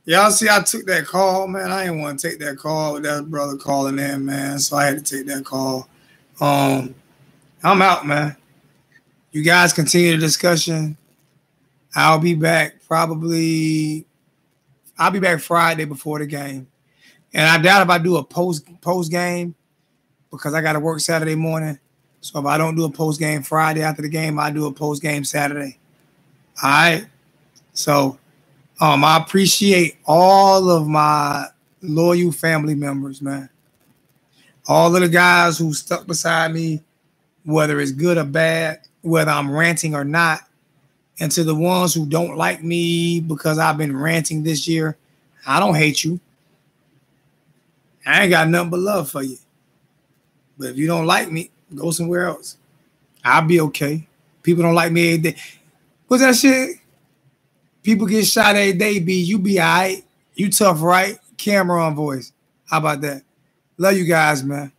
Y'all see, I took that call, man. I didn't want to take that call with that brother calling in, man. So I had to take that call. Um, I'm out, man. You guys continue the discussion. I'll be back probably. I'll be back Friday before the game, and I doubt if I do a post post game because I got to work Saturday morning. So if I don't do a post game Friday after the game, I do a post game Saturday. All right. So um, I appreciate all of my loyal family members, man. All of the guys who stuck beside me, whether it's good or bad, whether I'm ranting or not. And to the ones who don't like me because I've been ranting this year, I don't hate you. I ain't got nothing but love for you. But if you don't like me, go somewhere else. I'll be okay. People don't like me every day. What's that shit? People get shot every day, B. You be all right. You tough, right? Camera on voice. How about that? Love you guys, man.